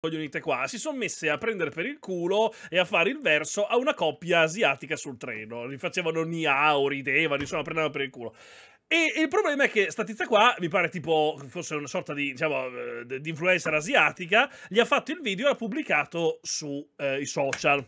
coglionite qua, si sono messe a prendere per il culo e a fare il verso a una coppia asiatica sul treno. Li facevano niao, ridevano, insomma, prendevano per il culo. E, il problema è che sta tizia qua, mi pare tipo fosse una sorta di, diciamo, eh, di influencer asiatica, gli ha fatto il video e l'ha pubblicato sui eh, social.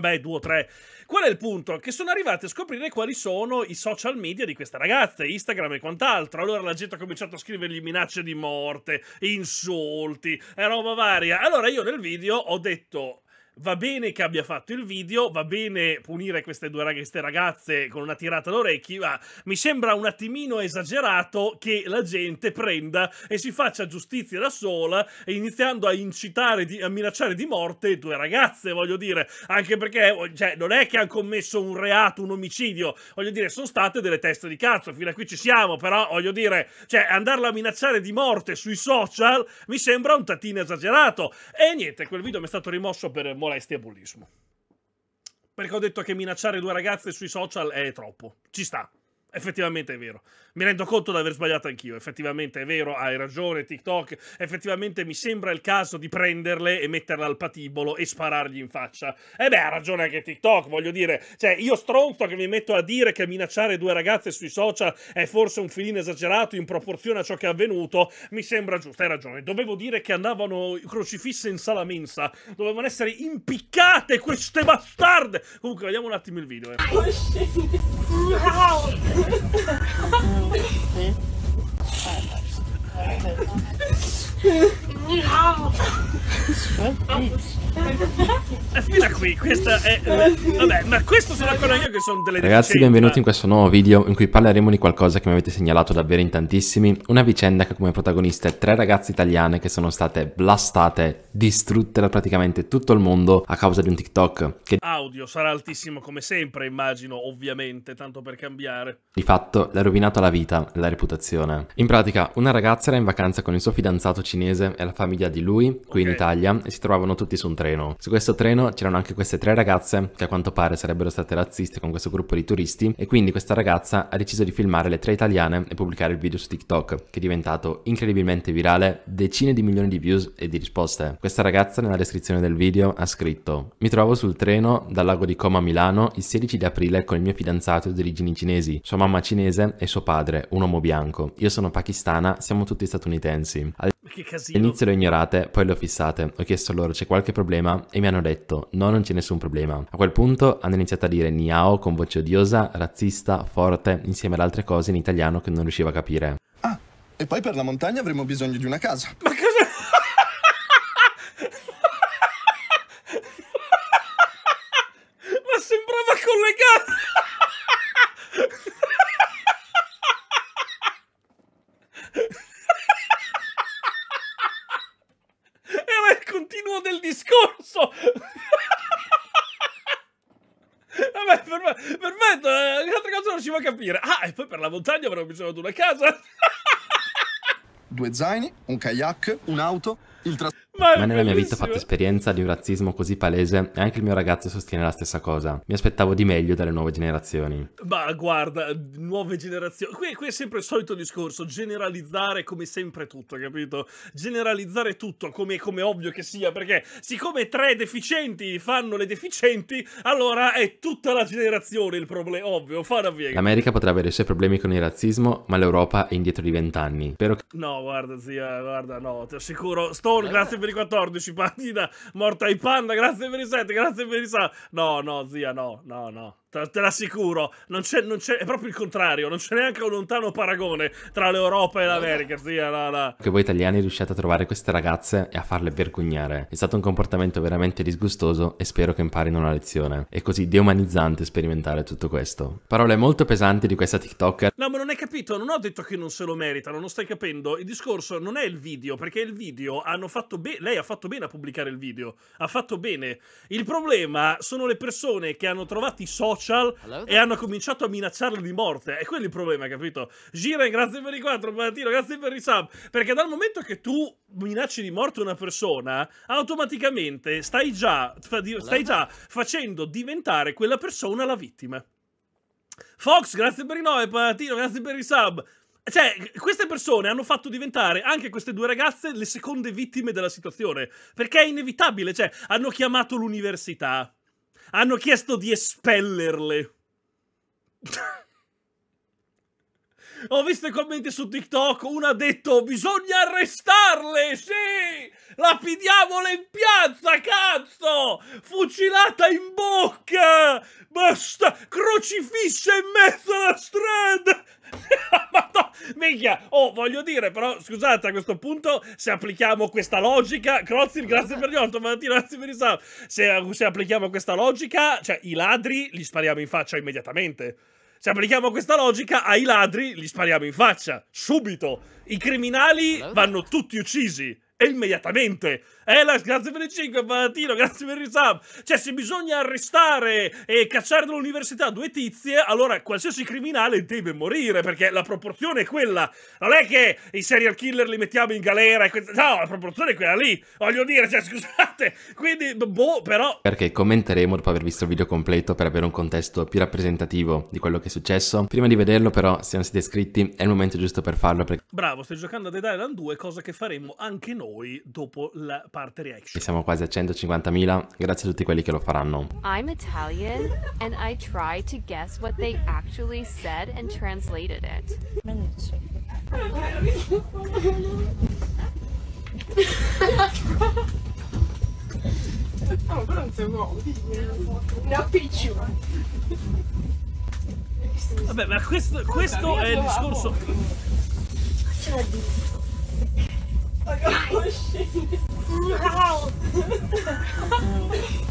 Vabbè, due o tre. Qual è il punto? Che sono arrivati a scoprire quali sono i social media di questa ragazza, Instagram e quant'altro. Allora la gente ha cominciato a scrivergli minacce di morte, insulti e roba varia. Allora io nel video ho detto Va bene che abbia fatto il video, va bene punire queste due queste ragazze con una tirata d'orecchi, ma mi sembra un attimino esagerato che la gente prenda e si faccia giustizia da sola iniziando a incitare, di, a minacciare di morte due ragazze, voglio dire, anche perché cioè, non è che hanno commesso un reato, un omicidio, voglio dire, sono state delle teste di cazzo, fino a qui ci siamo, però voglio dire, cioè andarla a minacciare di morte sui social mi sembra un tattino esagerato. E niente, quel video mi è stato rimosso per molestia e bullismo. Perché ho detto che minacciare due ragazze sui social è troppo. Ci sta. Effettivamente è vero. Mi rendo conto di aver sbagliato anch'io. Effettivamente è vero, hai ragione, TikTok. Effettivamente mi sembra il caso di prenderle e metterle al patibolo e sparargli in faccia. E beh, ha ragione anche TikTok, voglio dire. Cioè, io stronzo che mi metto a dire che minacciare due ragazze sui social è forse un filino esagerato in proporzione a ciò che è avvenuto, mi sembra giusto. Hai ragione. Dovevo dire che andavano crocifisse in sala mensa. Dovevano essere impiccate queste bastarde. Comunque, vediamo un attimo il video. Eh. Five. E fino a qui, questa è... Vabbè, ma questo sono ancora io che sono delle Ragazzi, benvenuti in questo nuovo video in cui parleremo di qualcosa che mi avete segnalato davvero in tantissimi, una vicenda che come protagoniste tre ragazze italiane che sono state blastate, distrutte da praticamente tutto il mondo a causa di un TikTok. Che audio sarà altissimo come sempre, immagino, ovviamente, tanto per cambiare. Di fatto le ha rovinato la vita e la reputazione. In pratica, una ragazza era in vacanza con il suo fidanzato cinese e la famiglia di lui, qui okay. in Italia, e si trovavano tutti su un treno. Su questo treno c'erano anche queste tre ragazze che a quanto pare sarebbero state razziste con questo gruppo di turisti e quindi questa ragazza ha deciso di filmare le tre italiane e pubblicare il video su TikTok, che è diventato incredibilmente virale, decine di milioni di views e di risposte. Questa ragazza nella descrizione del video ha scritto Mi trovo sul treno dal lago di Como a Milano il 16 di aprile con il mio fidanzato di origini cinesi, sua mamma cinese e suo padre, un uomo bianco. Io sono pakistana, siamo tutti statunitensi. Al che casino. All'inizio le ignorate, poi le ho fissate. Ho chiesto loro c'è qualche problema e mi hanno detto no, non c'è nessun problema. A quel punto hanno iniziato a dire niao con voce odiosa, razzista, forte, insieme ad altre cose in italiano che non riuscivo a capire. Ah, e poi per la montagna avremo bisogno di una casa. Ma cosa... Ma sembrava collegato... continuo del discorso. Vabbè, perfetto, eh, l'altra cosa non riuscivo a capire. Ah, e poi per la montagna avrò bisogno di una casa. Due zaini, un kayak, un'auto, il trasporto ma, Ma nella mia vita ho fatto esperienza di un razzismo così palese e anche il mio ragazzo sostiene la stessa cosa. Mi aspettavo di meglio dalle nuove generazioni. Ma guarda, nuove generazioni. Qui, qui, è sempre il solito discorso: generalizzare come sempre tutto, capito? Generalizzare tutto come, come ovvio che sia, perché siccome tre deficienti fanno le deficienti, allora è tutta la generazione il problema. Ovvio, fa una piega. L'America potrà avere i suoi problemi con il razzismo, ma l'Europa è indietro di vent'anni. Spero che... No, guarda, zia, guarda, no, ti assicuro. Stone, grazie per per i 14, partita morta ai panda, grazie per i 7, grazie per i 6. No, no, zia, no, no, no. Te, l'assicuro, non c'è, non c'è, è proprio il contrario, non c'è neanche un lontano paragone tra l'Europa e l'America, zia, no, no. Che voi italiani riusciate a trovare queste ragazze e a farle vergognare. È stato un comportamento veramente disgustoso e spero che imparino una lezione. È così deumanizzante sperimentare tutto questo. Parole molto pesanti di questa TikToker. No, ma non hai capito, non ho detto che non se lo meritano, non stai capendo. Il discorso non è il video, perché il video hanno fatto bene, lei ha fatto bene a pubblicare il video, ha fatto bene. Il problema sono le persone che hanno trovato i social social e hanno cominciato a minacciarlo di morte. E quello è il problema, capito? Gira, grazie per i 4, Mattino, grazie per i sub. Perché dal momento che tu minacci di morte una persona, automaticamente stai già, stai già facendo diventare quella persona la vittima. Fox, grazie per i 9, Palatino, grazie per i sub. Cioè, queste persone hanno fatto diventare anche queste due ragazze le seconde vittime della situazione. Perché è inevitabile. Cioè, hanno chiamato l'università. Hanno chiesto di espellerle. Ho visto i commenti su TikTok, uno ha detto bisogna arrestarle, sì! Lapidiamole in piazza, cazzo! Fucilata in bocca! Basta! Crocifissa in mezzo alla strada! Minchia! Oh, voglio dire, però, scusate, a questo punto, se applichiamo questa logica... Crozzi, grazie per gli otto, Mattino, grazie per il sub. Se, se applichiamo questa logica, cioè, i ladri li spariamo in faccia immediatamente. Se applichiamo questa logica, ai ladri li spariamo in faccia, subito. I criminali vanno tutti uccisi, e immediatamente. Elas, grazie per il 5, Palatino, grazie per il sub. Cioè, se bisogna arrestare e cacciare dall'università due tizie, allora qualsiasi criminale deve morire, perché la proporzione è quella. Non è che i serial killer li mettiamo in galera. No, la proporzione è quella lì. Voglio dire, cioè, scusate. Quindi, boh, però... Perché commenteremo dopo aver visto il video completo per avere un contesto più rappresentativo di quello che è successo. Prima di vederlo, però, se non siete iscritti, è il momento giusto per farlo. Perché... Bravo, stai giocando a Dead Island 2, cosa che faremo anche noi dopo la parte reaction. E siamo quasi a 150.000, grazie a tutti quelli che lo faranno. I'm Italian and I tried to guess what they actually said and translated it. Vabbè, ma questo, questo è il discorso...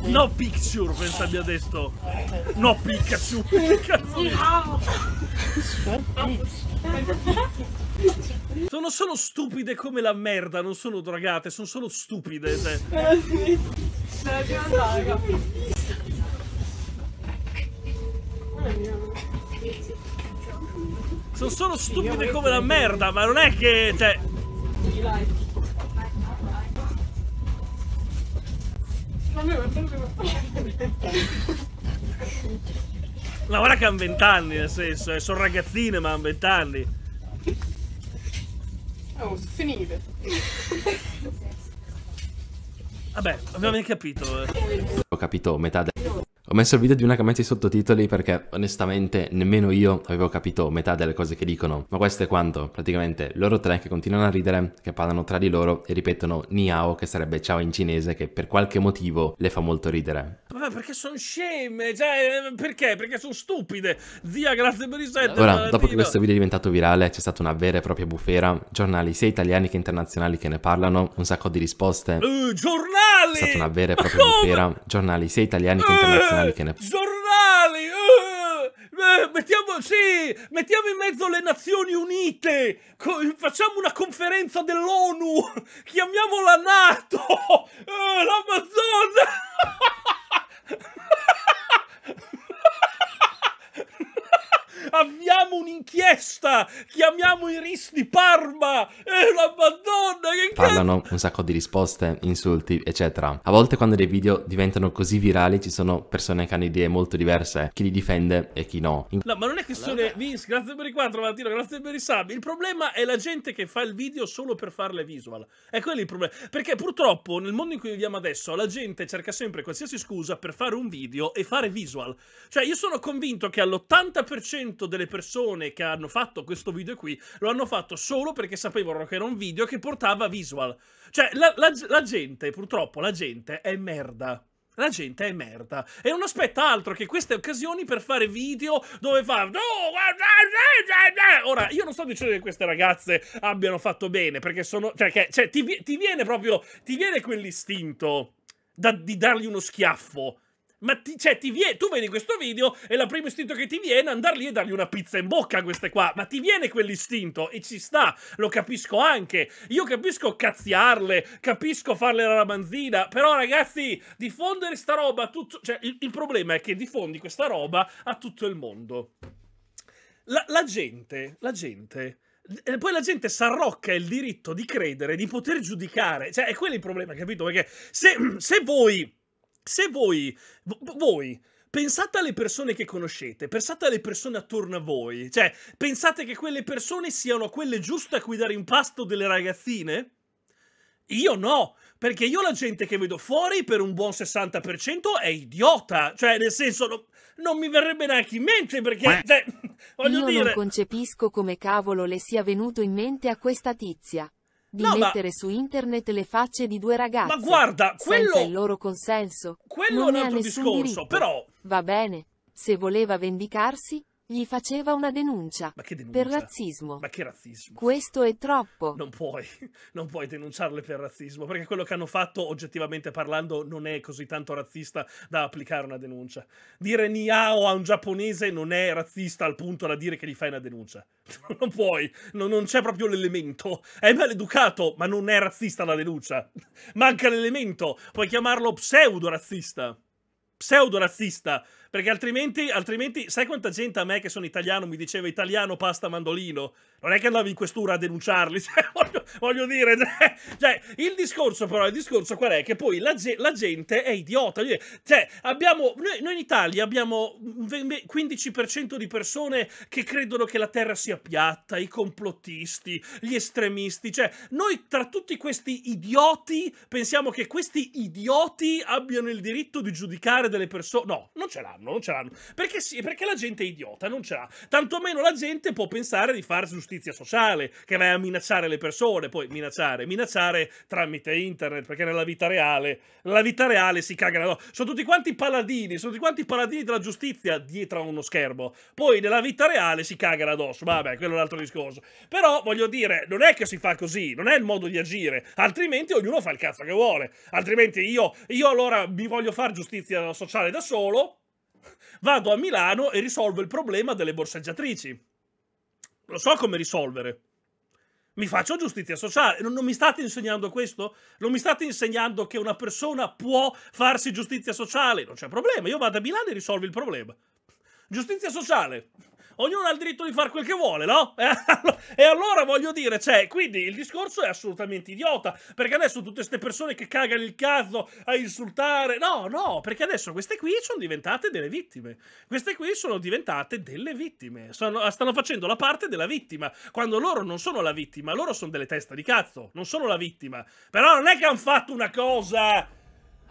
No picture, pensa abbia detto. No Pikachu. Che Sono solo stupide come la merda, non sono drogate, sono solo stupide. Cioè. Sono solo stupide come la merda, ma non è che. Cioè. Ma guarda che hanno vent'anni, nel senso, eh, sono ragazzine, ma hanno vent'anni. Oh, finite. Vabbè, abbiamo capito. Eh. Ho capito metà del... Ho messo il video di una che mette i sottotitoli perché onestamente nemmeno io avevo capito metà delle cose che dicono. Ma questo è quanto. Praticamente loro tre che continuano a ridere, che parlano tra di loro e ripetono Niao che sarebbe ciao in cinese che per qualche motivo le fa molto ridere. Vabbè, perché sono sceme? Cioè, eh, perché? Perché sono stupide. Zia, grazie per i set. Ora, dopo che questo video è diventato virale, c'è stata una vera e propria bufera, giornali sia italiani che internazionali che ne parlano, un sacco di risposte. Eh, giornali! È stata una vera e propria bufera, giornali sia italiani che internazionali che ne Eh, Giornali! eh, eh, mettiamo, sì, mettiamo in mezzo le Nazioni Unite! Facciamo una conferenza dell'ONU! Chiamiamola NATO! Eh, L'Amazzonia! Avviamo un'inchiesta! Chiamiamo i RIS di Parma! Eh, la Madonna! Che parlano un sacco di risposte, insulti, eccetera. A volte quando dei video diventano così virali ci sono persone che hanno idee molto diverse, chi li difende e chi no. In No, ma non è questione Vince, grazie per i 4, Valentino, grazie per i sub. Il problema è la gente che fa il video solo per fare le visual. È quello il problema. Perché purtroppo nel mondo in cui viviamo adesso la gente cerca sempre qualsiasi scusa per fare un video e fare visual. Cioè io sono convinto che all'80% delle persone che hanno fatto questo video qui lo hanno fatto solo perché sapevano che era un video che portava visual. Cioè la, la- la gente, purtroppo, la gente è merda. La gente è merda e non aspetta altro che queste occasioni per fare video dove fa. No, guarda, eh, eh, eh". Ora, io non sto dicendo che queste ragazze abbiano fatto bene perché sono. Cioè, che- cioè, ti, ti viene proprio. Ti viene quell'istinto da- di dargli uno schiaffo. Ma ti, cioè, ti vie- tu vedi questo video e il primo istinto che ti viene è andare lì e dargli una pizza in bocca a queste qua. Ma ti viene quell'istinto e ci sta, lo capisco anche. Io capisco cazziarle, capisco farle la ramanzina, però ragazzi, diffondere sta roba a tutto... Cioè, il, il problema è che diffondi questa roba a tutto il mondo. La, la gente, la gente... E poi la gente si arrocca il diritto di credere, di poter giudicare. Cioè, è quello il problema, capito? Perché se, se voi se voi, vo- voi pensate alle persone che conoscete, pensate alle persone attorno a voi, cioè, pensate che quelle persone siano quelle giuste a cui dare in pasto delle ragazzine? Io no, perché io la gente che vedo fuori per un buon 60% è idiota, cioè nel senso no- non mi verrebbe neanche in mente perché, cioè, voglio Io dire... non concepisco come cavolo le sia venuto in mente a questa tizia. Di No, ma- mettere su internet le facce di due ragazze. Ma guarda, quello- Senza il loro consenso. Quello non è un altro discorso, diritto. però... Va bene. Se voleva vendicarsi, gli faceva una denuncia. Ma che denuncia? Per razzismo. Ma che razzismo? Questo è troppo. Non puoi, non puoi denunciarle per razzismo, perché quello che hanno fatto, oggettivamente parlando, non è così tanto razzista da applicare una denuncia. Dire niao a un giapponese non è razzista al punto da dire che gli fai una denuncia. Non puoi, non, non c'è proprio l'elemento. È maleducato, ma non è razzista la denuncia. Manca l'elemento, puoi chiamarlo pseudo-razzista. Pseudo-razzista, perché altrimenti, altrimenti, sai quanta gente a me che sono italiano mi diceva italiano, pasta, mandolino? Non è che andavi in questura a denunciarli, cioè, voglio, voglio dire, cioè, cioè, il discorso però, il discorso qual è? Che poi la, la gente è idiota, cioè, abbiamo, noi, noi in Italia abbiamo un ve- 15% di persone che credono che la terra sia piatta, i complottisti, gli estremisti, cioè, noi tra tutti questi idioti pensiamo che questi idioti abbiano il diritto di giudicare delle persone, no, non ce l'hanno, non ce l'hanno, perché sì, perché la gente è idiota, non ce l'ha, tantomeno la gente può pensare di fare giustizia sociale, che vai a minacciare le persone, poi minacciare, minacciare tramite internet, perché nella vita reale, nella vita reale si cagano, no, sono tutti quanti paladini, sono tutti quanti paladini della giustizia dietro a uno schermo, poi nella vita reale si cagano addosso, vabbè, quello è un altro discorso, però voglio dire, non è che si fa così, non è il modo di agire, altrimenti ognuno fa il cazzo che vuole, altrimenti io, io allora mi voglio fare giustizia sociale da solo, vado a Milano e risolvo il problema delle borseggiatrici. Lo so come risolvere. Mi faccio giustizia sociale. Non, non mi state insegnando questo? Non mi state insegnando che una persona può farsi giustizia sociale? Non c'è problema. Io vado a Milano e risolvo il problema. Giustizia sociale. Ognuno ha il diritto di fare quel che vuole, no? E allora voglio dire, cioè, quindi il discorso è assolutamente idiota. Perché adesso tutte queste persone che cagano il cazzo a insultare. No, no, perché adesso queste qui sono diventate delle vittime. Queste qui sono diventate delle vittime. Stanno, stanno facendo la parte della vittima. Quando loro non sono la vittima, loro sono delle teste di cazzo. Non sono la vittima. Però non è che hanno fatto una cosa.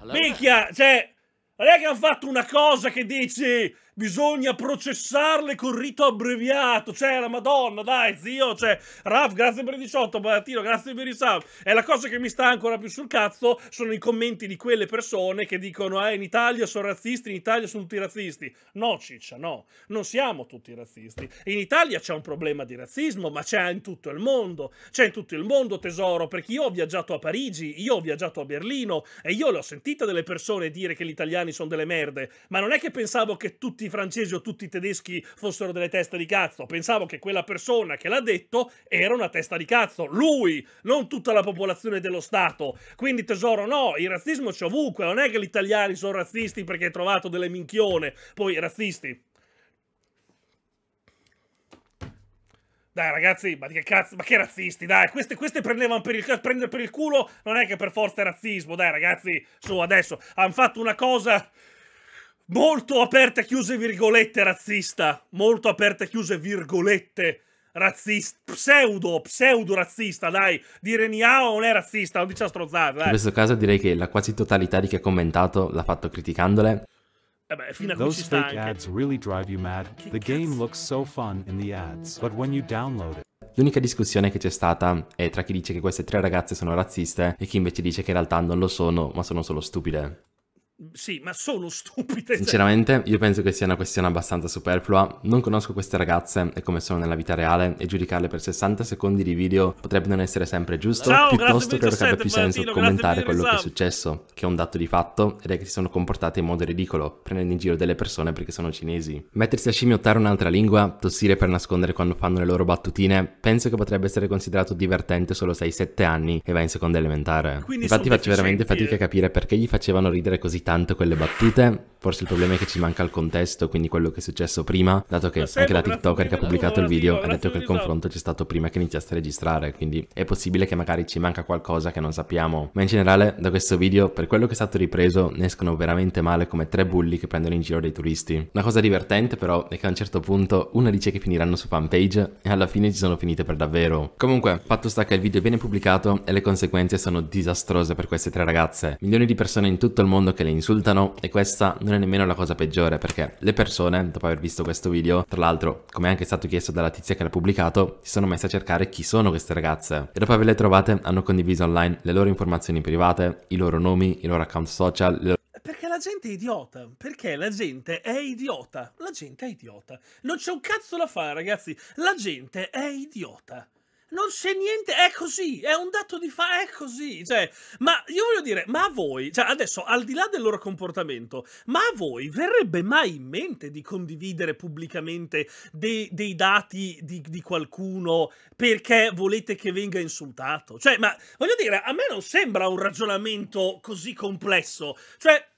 Minchia, cioè. Non è che hanno fatto una cosa che dici bisogna processarle con rito abbreviato. Cioè, la madonna, dai, zio. Cioè, Raf, grazie per il 18, Baratino, grazie per il sub. E la cosa che mi sta ancora più sul cazzo sono i commenti di quelle persone che dicono, eh, in Italia sono razzisti, in Italia sono tutti razzisti. No, ciccia, no. Non siamo tutti razzisti. In Italia c'è un problema di razzismo, ma c'è in tutto il mondo. C'è in tutto il mondo, tesoro, perché io ho viaggiato a Parigi, io ho viaggiato a Berlino e io le ho sentite delle persone dire che gli italiani sono delle merde, ma non è che pensavo che tutti i francesi o tutti i tedeschi fossero delle teste di cazzo, pensavo che quella persona che l'ha detto era una testa di cazzo, lui, non tutta la popolazione dello Stato. Quindi tesoro, no, il razzismo c'è ovunque, non è che gli italiani sono razzisti perché hai trovato delle minchione, poi razzisti. Dai ragazzi, ma che cazzo, ma che razzisti, dai, queste, queste prendevano per il, prendere per il culo, non è che per forza è razzismo, dai ragazzi, su adesso, hanno fatto una cosa molto aperta e chiuse virgolette razzista, molto aperta e chiuse virgolette razzista, pseudo, pseudo razzista, dai, dire Niao non è razzista, non dice strozzare, In questo caso direi che la quasi totalità di chi ha commentato l'ha fatto criticandole. Eh beh, fino a Those sta fake ads really drive you mad. The game looks so fun in the ads, but when you download it, L'unica discussione che c'è stata è tra chi dice che queste tre ragazze sono razziste e chi invece dice che in realtà non lo sono, ma sono solo stupide. Sì, ma sono stupide. Sinceramente, io penso che sia una questione abbastanza superflua. Non conosco queste ragazze e come sono nella vita reale e giudicarle per 60 secondi di video potrebbe non essere sempre giusto. Ciao, Piuttosto credo che abbia 17, più senso Valentino, commentare quello che è sub. successo, che è un dato di fatto, ed è che si sono comportate in modo ridicolo, prendendo in giro delle persone perché sono cinesi. Mettersi a scimmiottare un'altra lingua, tossire per nascondere quando fanno le loro battutine, penso che potrebbe essere considerato divertente solo 6-7 anni e va in seconda elementare. Quindi Infatti faccio veramente fatica a capire perché gli facevano ridere così tanto tanto quelle battute. Forse il problema è che ci manca il contesto, quindi quello che è successo prima, dato che anche la TikToker che ha pubblicato il video ha detto che il confronto c'è stato prima che iniziasse a registrare, quindi è possibile che magari ci manca qualcosa che non sappiamo. Ma in generale, da questo video, per quello che è stato ripreso, ne escono veramente male come tre bulli che prendono in giro dei turisti. Una cosa divertente però è che a un certo punto uno dice che finiranno su fanpage e alla fine ci sono finite per davvero. Comunque, fatto sta che il video viene pubblicato e le conseguenze sono disastrose per queste tre ragazze. Milioni di persone in tutto il mondo che le insultano e questa non è nemmeno la cosa peggiore perché le persone, dopo aver visto questo video, tra l'altro, come è anche stato chiesto dalla tizia che l'ha pubblicato, si sono messe a cercare chi sono queste ragazze e dopo averle trovate hanno condiviso online le loro informazioni private, i loro nomi, i loro account social, le loro Perché la gente è idiota. Perché la gente è idiota. La gente è idiota. Non c'è un cazzo da fare, ragazzi. La gente è idiota. Non c'è niente, è così, è un dato di fa, è così. Cioè, ma io voglio dire, ma a voi, cioè adesso al di là del loro comportamento, ma a voi verrebbe mai in mente di condividere pubblicamente dei, dei dati di, di qualcuno perché volete che venga insultato? Cioè, ma voglio dire, a me non sembra un ragionamento così complesso. Cioè,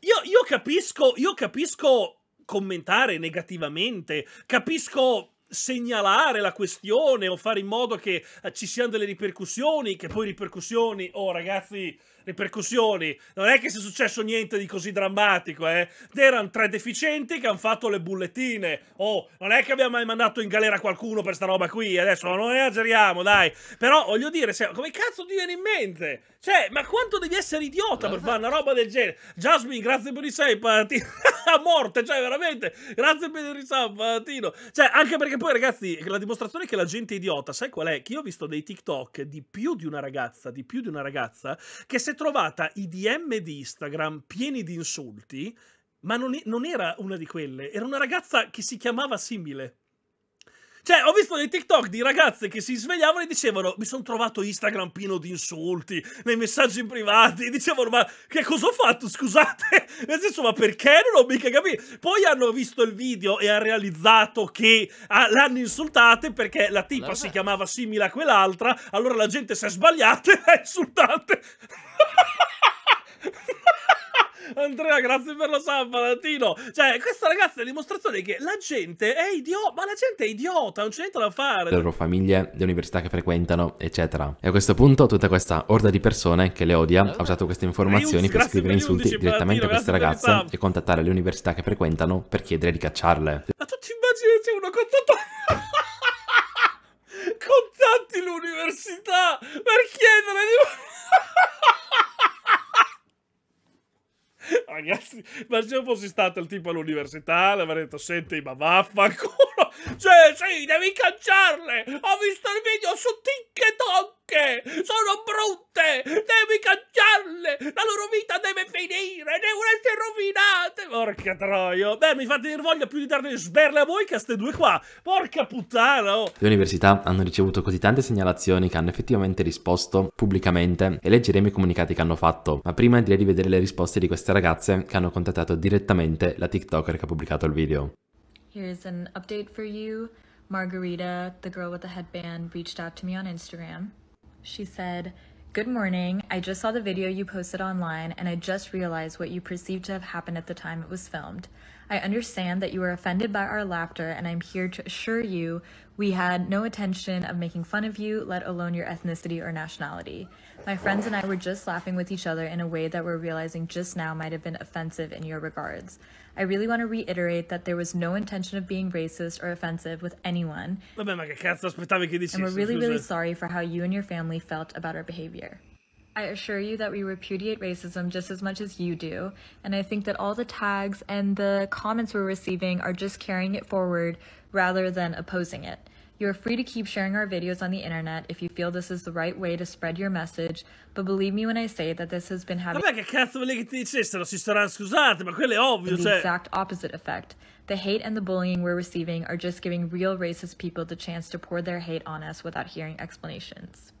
io, io capisco, io capisco commentare negativamente, capisco segnalare la questione o fare in modo che eh, ci siano delle ripercussioni, che poi ripercussioni, oh ragazzi, ripercussioni, non è che sia successo niente di così drammatico, eh. Erano tre deficienti che hanno fatto le bullettine. Oh, non è che abbiamo mai mandato in galera qualcuno per sta roba qui, adesso non esageriamo, dai. Però voglio dire, se, come cazzo ti viene in mente? Cioè, ma quanto devi essere idiota per fare una roba del genere? Jasmine, grazie per i sapati. A morte, cioè, veramente. Grazie per il sapatino. Cioè, anche perché poi, ragazzi, la dimostrazione che la gente è idiota, sai qual è? Che io ho visto dei TikTok di più di una ragazza, di più di una ragazza, che si trovata i DM di Instagram pieni di insulti, ma non, non era una di quelle, era una ragazza che si chiamava simile. Cioè, ho visto dei TikTok di ragazze che si svegliavano e dicevano: Mi sono trovato Instagram pieno di insulti nei messaggi privati. Dicevano: Ma che cosa ho fatto? Scusate, nel senso, ma perché non ho mica capito? Poi hanno visto il video e hanno realizzato che ah, l'hanno insultate perché la tipa Allora, si beh. chiamava simile a quell'altra. Allora la gente si è sbagliata e l'ha insultate. Andrea, grazie per lo sub, Valentino. Cioè, questa ragazza è la dimostrazione che la gente è idiota. Ma la gente è idiota, non c'è niente da fare. le loro famiglie, le università che frequentano, eccetera. E a questo punto tutta questa orda di persone che le odia ha usato queste informazioni Riunzi, per scrivere per insulti 11, direttamente a queste ragazze e contattare le università che frequentano per chiedere di cacciarle. Ma tu ti immagini c'è uno contatto... Contatti l'università per chiedere di... Ragazzi, ma se io fossi stato il tipo all'università, le avrei detto, senti, ma vaffanculo. Cioè, sì, devi cacciarle. Ho visto il video su TikTok. Sono brutte. Devi cacciarle. La loro vita deve finire. Devono essere rovinate. Porca troia. Beh, mi fate venire voglia più di darne sberle a voi che a ste due qua. Porca puttana. oh. Le università hanno ricevuto così tante segnalazioni che hanno effettivamente risposto pubblicamente e leggeremo i comunicati che hanno fatto, ma prima direi di vedere le risposte di queste ragazze che hanno contattato direttamente la TikToker che ha pubblicato il video. Here's an update for you. Margarita, the girl with the headband, reached out to me on Instagram. She said, Good morning. I just saw the video you posted online and I just realized what you perceived to have happened at the time it was filmed. I understand that you were offended by our laughter and I'm here to assure you we had no intention of making fun of you, let alone your ethnicity or nationality. My friends and I were just laughing with each other in a way that we're realizing just now might have been offensive in your regards. I really want to reiterate that there was no intention of being racist or offensive with anyone, Vabbè, ma che cazzo aspettavi che dicessi? and we're really, really sorry for how you and your family felt about our behavior. I assure you that we repudiate racism just as much as you do, and I think that all the tags and the comments we're receiving are just carrying it forward rather than opposing it. You are free to keep sharing our videos on the internet if you feel this is the right way to spread your message, but believe me when I say that this has been having Vabbè, che cazzo che ti dicessero? Si scusate, ma quello è ovvio, the cioè... exact opposite effect. The hate and the bullying we're receiving are just giving real racist people the chance to pour their hate on us without hearing explanations.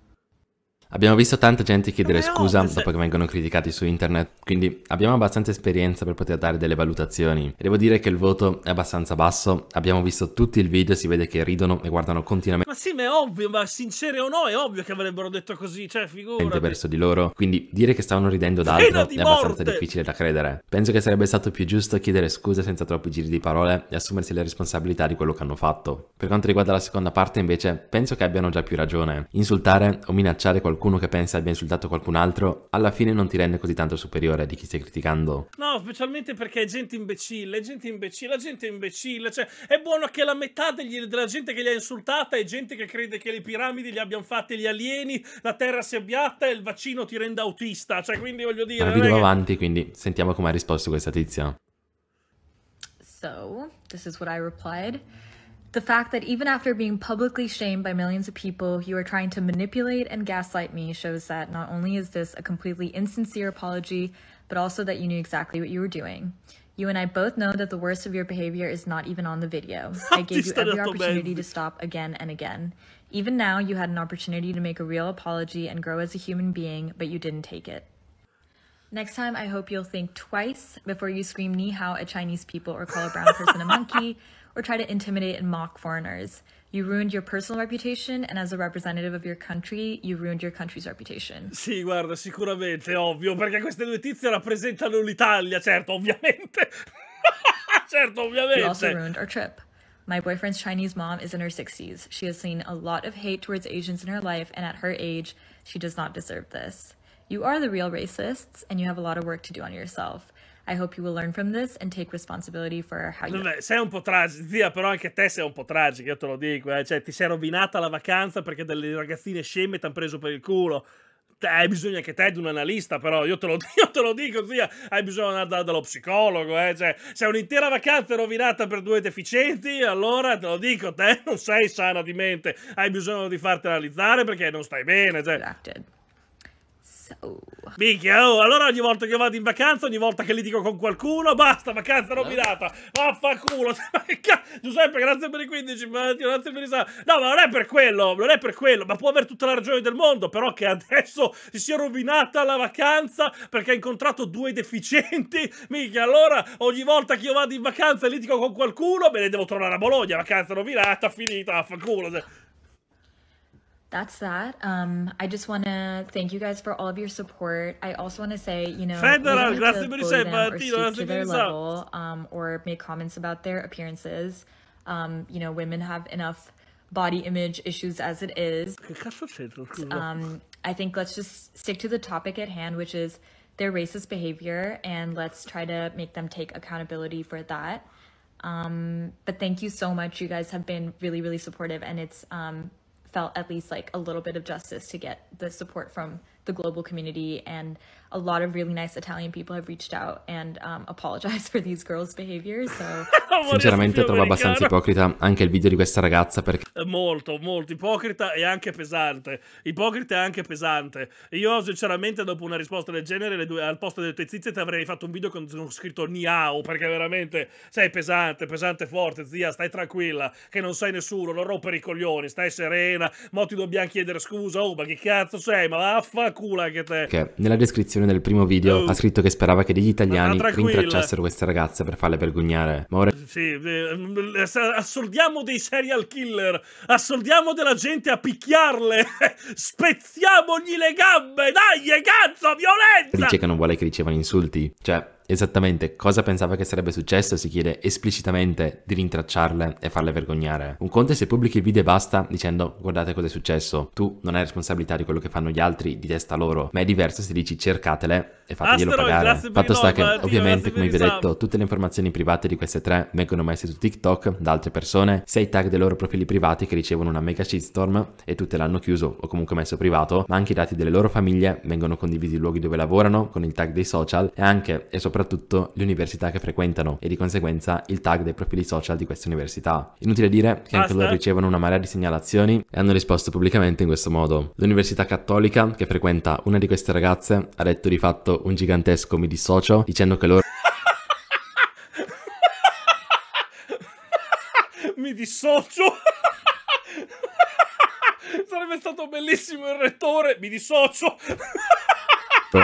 Abbiamo visto tanta gente chiedere scusa dopo che vengono criticati su internet, quindi abbiamo abbastanza esperienza per poter dare delle valutazioni. E devo dire che il voto è abbastanza basso, abbiamo visto tutti il video, si vede che ridono e guardano continuamente Ma sì, ma è ovvio, ma sinceri o no, è ovvio che avrebbero detto così, cioè figurati. verso di loro, quindi dire che stavano ridendo d'altro è abbastanza difficile da credere. Penso che sarebbe stato più giusto chiedere scusa senza troppi giri di parole e assumersi le responsabilità di quello che hanno fatto. Per quanto riguarda la seconda parte invece, penso che abbiano già più ragione. Insultare o minacciare qualcuno che pensa abbia insultato qualcun altro, alla fine non ti rende così tanto superiore di chi stai criticando. No, specialmente perché è gente imbecille, è gente imbecille, la gente è imbecille, cioè è buono che la metà degli- della gente che li ha insultata è gente che crede che le piramidi le abbiano fatte gli alieni, la terra sia piatta e il vaccino ti renda autista, cioè quindi voglio dire... È va che- avanti, quindi sentiamo come ha risposto questa tizia. So, this is what I replied. The fact that even after being publicly shamed by millions of people, you are trying to manipulate and gaslight me shows that not only is this a completely insincere apology, but also that you knew exactly what you were doing. You and I both know that the worst of your behavior is not even on the video. I gave you every opportunity to stop again and again. Even now, you had an opportunity to make a real apology and grow as a human being, but you didn't take it. Next time, I hope you'll think twice before you scream ni hao at Chinese people or call a brown person a monkey or try to intimidate and mock foreigners. You ruined your personal reputation, and as a representative of your country, you ruined your country's reputation. Sì, guarda, sicuramente, ovvio, perché queste due tizie rappresentano l'Italia, certo, ovviamente. certo, ovviamente. You also ruined our trip. My boyfriend's Chinese mom is in her 60s. She has seen a lot of hate towards Asians in her life, and at her age, she does not deserve this. You are the real racists, and you have a lot of work to do on yourself. I hope you will learn from this and take responsibility for how you Vabbè, sei un po' tragica, zia, però anche te sei un po' tragica, io te lo dico, eh. Cioè, ti sei rovinata la vacanza perché delle ragazzine sceme ti hanno preso per il culo. Hai bisogno anche te di un analista, però io te lo, io te lo dico, zia, hai bisogno di andare dallo psicologo, eh. Cioè, se un'intera vacanza è rovinata per due deficienti, allora te lo dico, te non sei sana di mente, hai bisogno di farti analizzare perché non stai bene, cioè. So, Minchia, oh, allora ogni volta che vado in vacanza, ogni volta che litigo con qualcuno, basta, vacanza rovinata, vaffanculo. Giuseppe, grazie per i 15, ma- grazie per i sa- No, ma non è per quello, non è per quello, ma può avere tutta la ragione del mondo, però che adesso si sia rovinata la vacanza perché ha incontrato due deficienti, minchia, allora ogni volta che io vado in vacanza e litigo con qualcuno, me ne devo tornare a Bologna, vacanza rovinata, finita, vaffanculo. That's that. Um, I just want to thank you guys for all of your support. I also want to say, you know, Federal, we don't grazie need per to i bully sei, them or Martino, to their level um, or make comments about their appearances. Um, you know, women have enough body image issues as it is. Che cazzo c'entra, scusa? Um, I think let's just stick to the topic at hand, which is their racist behavior, and let's try to make them take accountability for that. Um, but thank you so much. You guys have been really, really supportive, and it's um, felt at least like a little bit of justice to get the support from the global community. And a lot of really nice Italian people have reached out and um, apologized for these girls' behavior. So Sinceramente trovo abbastanza ipocrita anche il video di questa ragazza perché È molto, molto ipocrita e anche pesante. Ipocrita e anche pesante. Io, sinceramente, dopo una risposta del genere, le due- al posto delle tue zizie ti avrei fatto un video con, con scritto Niao, perché veramente sei pesante, pesante forte, zia, stai tranquilla, che non sei nessuno, non rompere i coglioni, stai serena, mo ti dobbiamo chiedere scusa, oh, ma che cazzo sei, ma vaffanculo anche te. che nella descrizione del primo video Oh. ha scritto che sperava che degli italiani Ma tranquilla. rintracciassero queste ragazze per farle vergognare. Ma ora Sì, eh, assoldiamo dei serial killer, assoldiamo della gente a picchiarle, spezziamogli le gambe, dai, cazzo, violenza! dice che non vuole che ricevano insulti. Cioè, esattamente cosa pensava che sarebbe successo si chiede esplicitamente di rintracciarle e farle vergognare. Un conto è se pubblichi il video e basta dicendo guardate cosa è successo, tu non hai responsabilità di quello che fanno gli altri, di testa loro, ma è diverso se dici cercatele e fateglielo Asteroid, pagare. Fatto sta che Dio, ovviamente come vi ho detto tutte le informazioni private di queste tre vengono messe su TikTok da altre persone, sia i tag dei loro profili privati che ricevono una mega shitstorm e tutte l'hanno chiuso o comunque messo privato, ma anche i dati delle loro famiglie vengono condivisi i luoghi dove lavorano con il tag dei social e anche e soprattutto le università che frequentano e di conseguenza il tag dei profili social di queste università. Inutile dire che anche loro ricevono una marea di segnalazioni e hanno risposto pubblicamente in questo modo. L'università cattolica che frequenta una di queste ragazze ha detto di fatto un gigantesco mi dissocio dicendo che loro Mi dissocio. Sarebbe stato bellissimo il rettore, mi dissocio.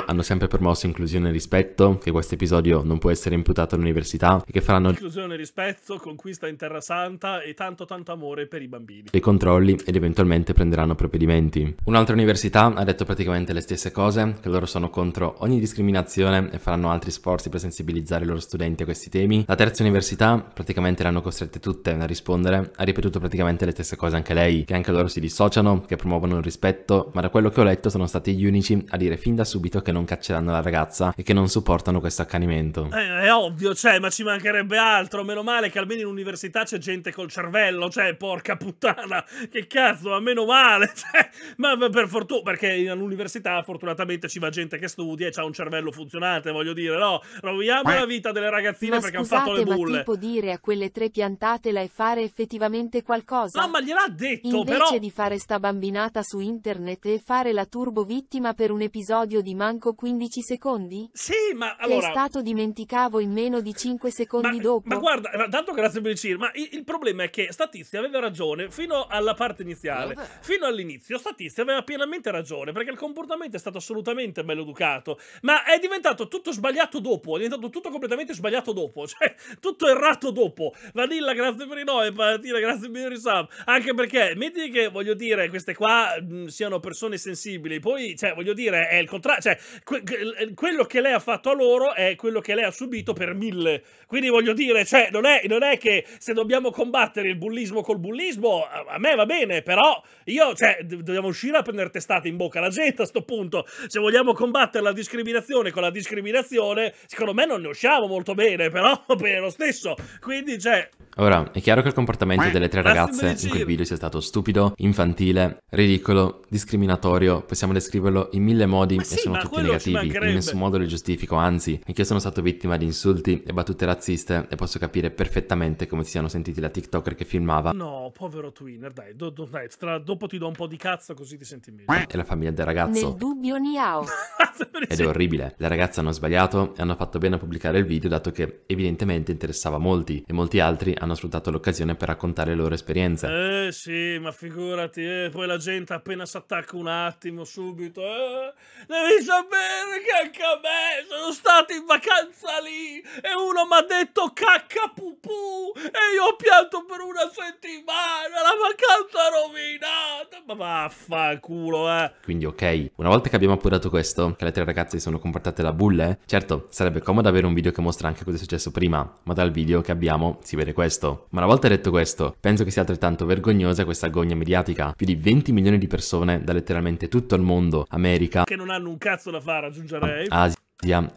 hanno sempre promosso inclusione e rispetto, che questo episodio non può essere imputato all'università e che faranno Inclusione, rispetto, conquista in Terra Santa e tanto tanto amore per i bambini. dei controlli ed eventualmente prenderanno provvedimenti. Un'altra università ha detto praticamente le stesse cose, che loro sono contro ogni discriminazione e faranno altri sforzi per sensibilizzare i loro studenti a questi temi. La terza università, praticamente le hanno costrette tutte a rispondere, ha ripetuto praticamente le stesse cose anche lei, che anche loro si dissociano, che promuovono il rispetto, ma da quello che ho letto sono stati gli unici a dire fin da subito che non cacceranno la ragazza e che non supportano questo accanimento. Eh, è ovvio, cioè, ma ci mancherebbe altro. Meno male che almeno in università c'è gente col cervello, cioè, porca puttana, che cazzo, ma meno male. Cioè, ma per fortuna, perché all'università fortunatamente ci va gente che studia e ha un cervello funzionante, voglio dire, no? Roviamo la vita delle ragazzine Ma perché hanno fatto le scusate, ma bulle. tipo dire a quelle tre piantatela e fare effettivamente qualcosa? No, ma gliel'ha detto, Invece però... di fare sta bambinata su internet e fare la turbo vittima per un episodio di manco 15 secondi? Sì, ma Che allora... è stato dimenticavo in meno di 5 secondi Ma, dopo? ma guarda, ma tanto grazie per il CIR, ma il, il problema è che Statizia aveva ragione fino alla parte iniziale, fino all'inizio Statizia aveva pienamente ragione, perché il comportamento è stato assolutamente maleducato, ma è diventato tutto sbagliato dopo, è diventato tutto completamente sbagliato dopo, cioè tutto errato dopo. Vanilla, grazie per i nove, Palatina, grazie per il resub, anche perché, metti che, voglio dire, queste qua mh, siano persone sensibili, poi, cioè, voglio dire, è il contrario, cioè, que- que- quello che lei ha fatto a loro è quello che lei ha subito per mille. Quindi voglio dire, cioè, non è, non è che se dobbiamo combattere il bullismo col bullismo, a, a me va bene, però io, cioè, dobbiamo uscire a prendere testate in bocca alla gente a sto punto. Se vogliamo combattere la discriminazione con la discriminazione, secondo me non ne usciamo molto bene, però bene lo stesso. Quindi, cioè, Ora, è chiaro che il comportamento delle tre ragazze in quel video sia stato stupido, infantile, ridicolo, discriminatorio, possiamo descriverlo in mille modi Ma e sì, sono tutti negativi, in nessun modo li giustifico, anzi, anch'io sono stato vittima di insulti e battute razziste e posso capire perfettamente come si siano sentiti la TikToker che filmava no, povero Twinner, dai, do- do- dai, tra- dopo ti do un po' di cazzo così ti senti meglio. e la famiglia del Nel ragazzo. dubbio Niao. Ed è orribile. Le ragazze hanno sbagliato e hanno fatto bene a pubblicare il video dato che evidentemente interessava molti e molti altri hanno sfruttato l'occasione per raccontare le loro esperienze. Eh sì, ma figurati, eh, poi la gente appena si attacca un attimo, subito, eh, devi sapere che anche a me sono stato in vacanza lì e uno mi ha detto cacca pupù e io ho pianto per una settimana, la vacanza rovinata, ma vaffanculo, eh. Quindi ok, una volta che abbiamo appurato questo, che le tre ragazze si sono comportate da bulle, certo, sarebbe comodo avere un video che mostra anche cosa è successo prima, ma dal video che abbiamo si vede questo. Ma una volta detto questo, penso che sia altrettanto vergognosa questa agonia mediatica. Più di 20 milioni di persone da letteralmente tutto il mondo, America, Che non hanno un cazzo da fare, aggiungerei. Asia,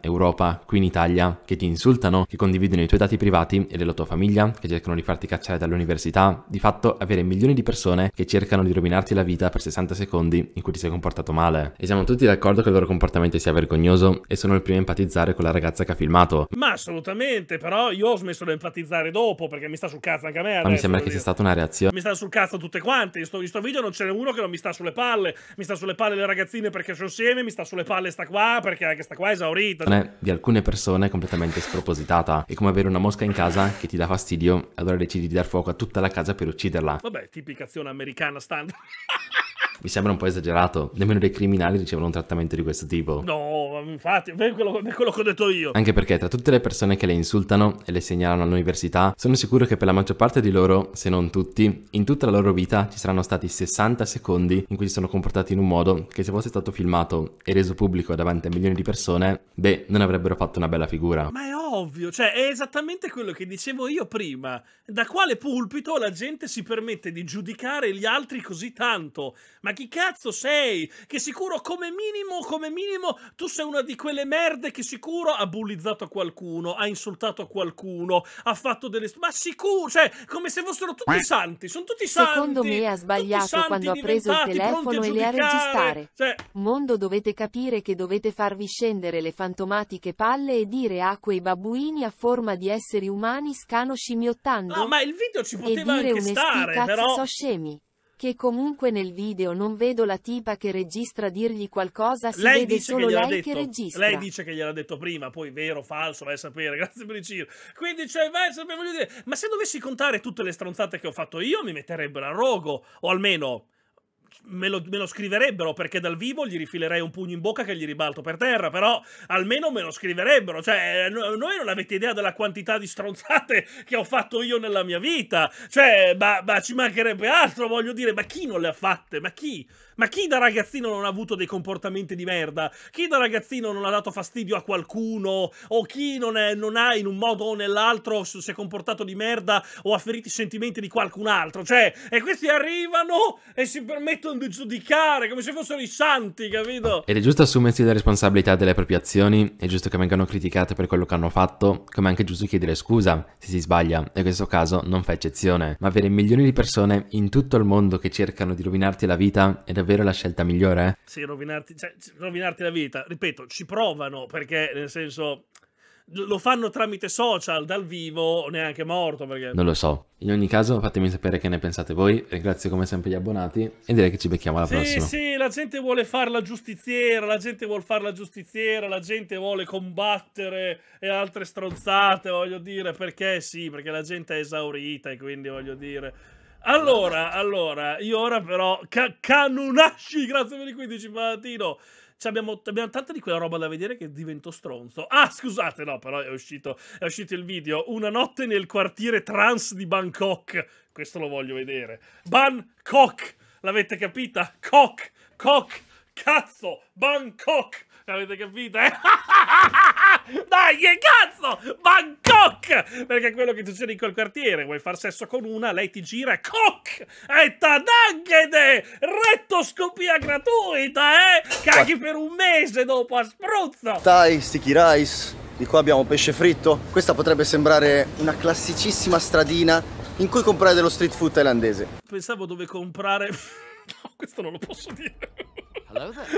Europa, qui in Italia, che ti insultano, che condividono i tuoi dati privati e della tua famiglia, che cercano di farti cacciare dall'università, di fatto avere milioni di persone che cercano di rovinarti la vita per 60 secondi in cui ti sei comportato male. E siamo tutti d'accordo che il loro comportamento sia vergognoso e sono il primo a empatizzare con la ragazza che ha filmato. Ma assolutamente, però io ho smesso di enfatizzare dopo perché mi sta sul cazzo anche a me Ma mi adesso, sembra che sia stata una reazione Mi sta sul cazzo tutte quante. In sto, in sto video non ce n'è uno che non mi sta sulle palle. Mi sta sulle palle le ragazzine perché sono insieme. Mi sta sulle palle sta qua perché anche sta qua è esaurita. di alcune persone completamente spropositata. È come avere una mosca in casa che ti dà fastidio, allora decidi di dar fuoco a tutta la casa per ucciderla. Vabbè, tipica azione americana standard. Mi sembra un po' esagerato, nemmeno dei criminali ricevono un trattamento di questo tipo. no, ma infatti, è quello, è quello che ho detto io. Anche perché tra tutte le persone che le insultano e le segnalano all'università, sono sicuro che per la maggior parte di loro, se non tutti, in tutta la loro vita ci saranno stati 60 secondi in cui si sono comportati in un modo che se fosse stato filmato e reso pubblico davanti a milioni di persone, beh, non avrebbero fatto una bella figura. Ma è ovvio, cioè è esattamente quello che dicevo io prima. Da quale pulpito la gente si permette di giudicare gli altri così tanto? Ma chi cazzo sei? Che sicuro come minimo, come minimo, tu sei una di quelle merde che sicuro ha bullizzato qualcuno, ha insultato qualcuno, ha fatto delle... Ma sicuro, cioè, come se fossero tutti santi, sono tutti santi. Secondo me ha sbagliato santi quando ha preso il telefono a e le ha registrare. Cioè, Mondo dovete capire che dovete farvi scendere le fantomatiche palle e dire a quei babbuini a forma di esseri umani scano scimmiottando? no, ma il video ci poteva anche stare, però... so scemi. Che comunque nel video non vedo la tipa che registra dirgli qualcosa, si lei vede dice solo che lei detto. che registra. Lei dice che gliel'ha detto prima, poi vero, falso, vai a sapere. Grazie per il giro. Quindi, cioè, vai a sapere, voglio dire, ma se dovessi contare tutte le stronzate che ho fatto io, mi metterebbero a rogo, o almeno me lo, me lo scriverebbero perché dal vivo gli rifilerei un pugno in bocca che gli ribalto per terra, però almeno me lo scriverebbero. Cioè, no- noi non avete idea della quantità di stronzate che ho fatto io nella mia vita. Cioè, ma, ma ci mancherebbe altro, voglio dire, ma chi non le ha fatte? Ma chi? Ma chi da ragazzino non ha avuto dei comportamenti di merda? Chi da ragazzino non ha dato fastidio a qualcuno? O chi non, è, non ha in un modo o nell'altro si è comportato di merda o ha ferito i sentimenti di qualcun altro? Cioè, e questi arrivano e si permettono di giudicare come se fossero i santi, capito? Ed è giusto assumersi la responsabilità delle proprie azioni, è giusto che vengano criticate per quello che hanno fatto, come anche giusto chiedere scusa se si sbaglia, e questo caso non fa eccezione. Ma avere milioni di persone in tutto il mondo che cercano di rovinarti la vita è davvero la scelta migliore? Sì, rovinarti, cioè, rovinarti la vita. Ripeto, ci provano perché, nel senso, lo fanno tramite social, dal vivo, neanche morto. Perché... Non lo so. In ogni caso, fatemi sapere che ne pensate voi. Ringrazio come sempre gli abbonati e direi che ci becchiamo alla sì, prossima. Sì, la gente vuole fare la giustiziera, la gente vuole fare la giustiziera, la gente vuole combattere e altre stronzate, voglio dire, perché sì, perché la gente è esaurita e quindi voglio dire... Allora, allora, io ora però... Ca- Canunasci, grazie per i 15 mattino. Cioè, abbiamo, abbiamo tanta di quella roba da vedere che divento stronzo. Ah, scusate, no, però è uscito, è uscito il video. Una notte nel quartiere trans di Bangkok. Questo lo voglio vedere. Bangkok! L'avete capita? Cock! Cock! Cazzo! Bangkok! Avete capito? Eh? Dai, che cazzo! Bangkok! Perché è quello che succede in quel quartiere. Vuoi far sesso con una, lei ti gira, cock! E tadaggede! Rettoscopia gratuita, eh! Caghi per un mese dopo a spruzzo! Thai, sticky rice, di qua abbiamo pesce fritto. Questa potrebbe sembrare una classicissima stradina in cui comprare dello street food thailandese. Pensavo dove comprare... No, questo non lo posso dire.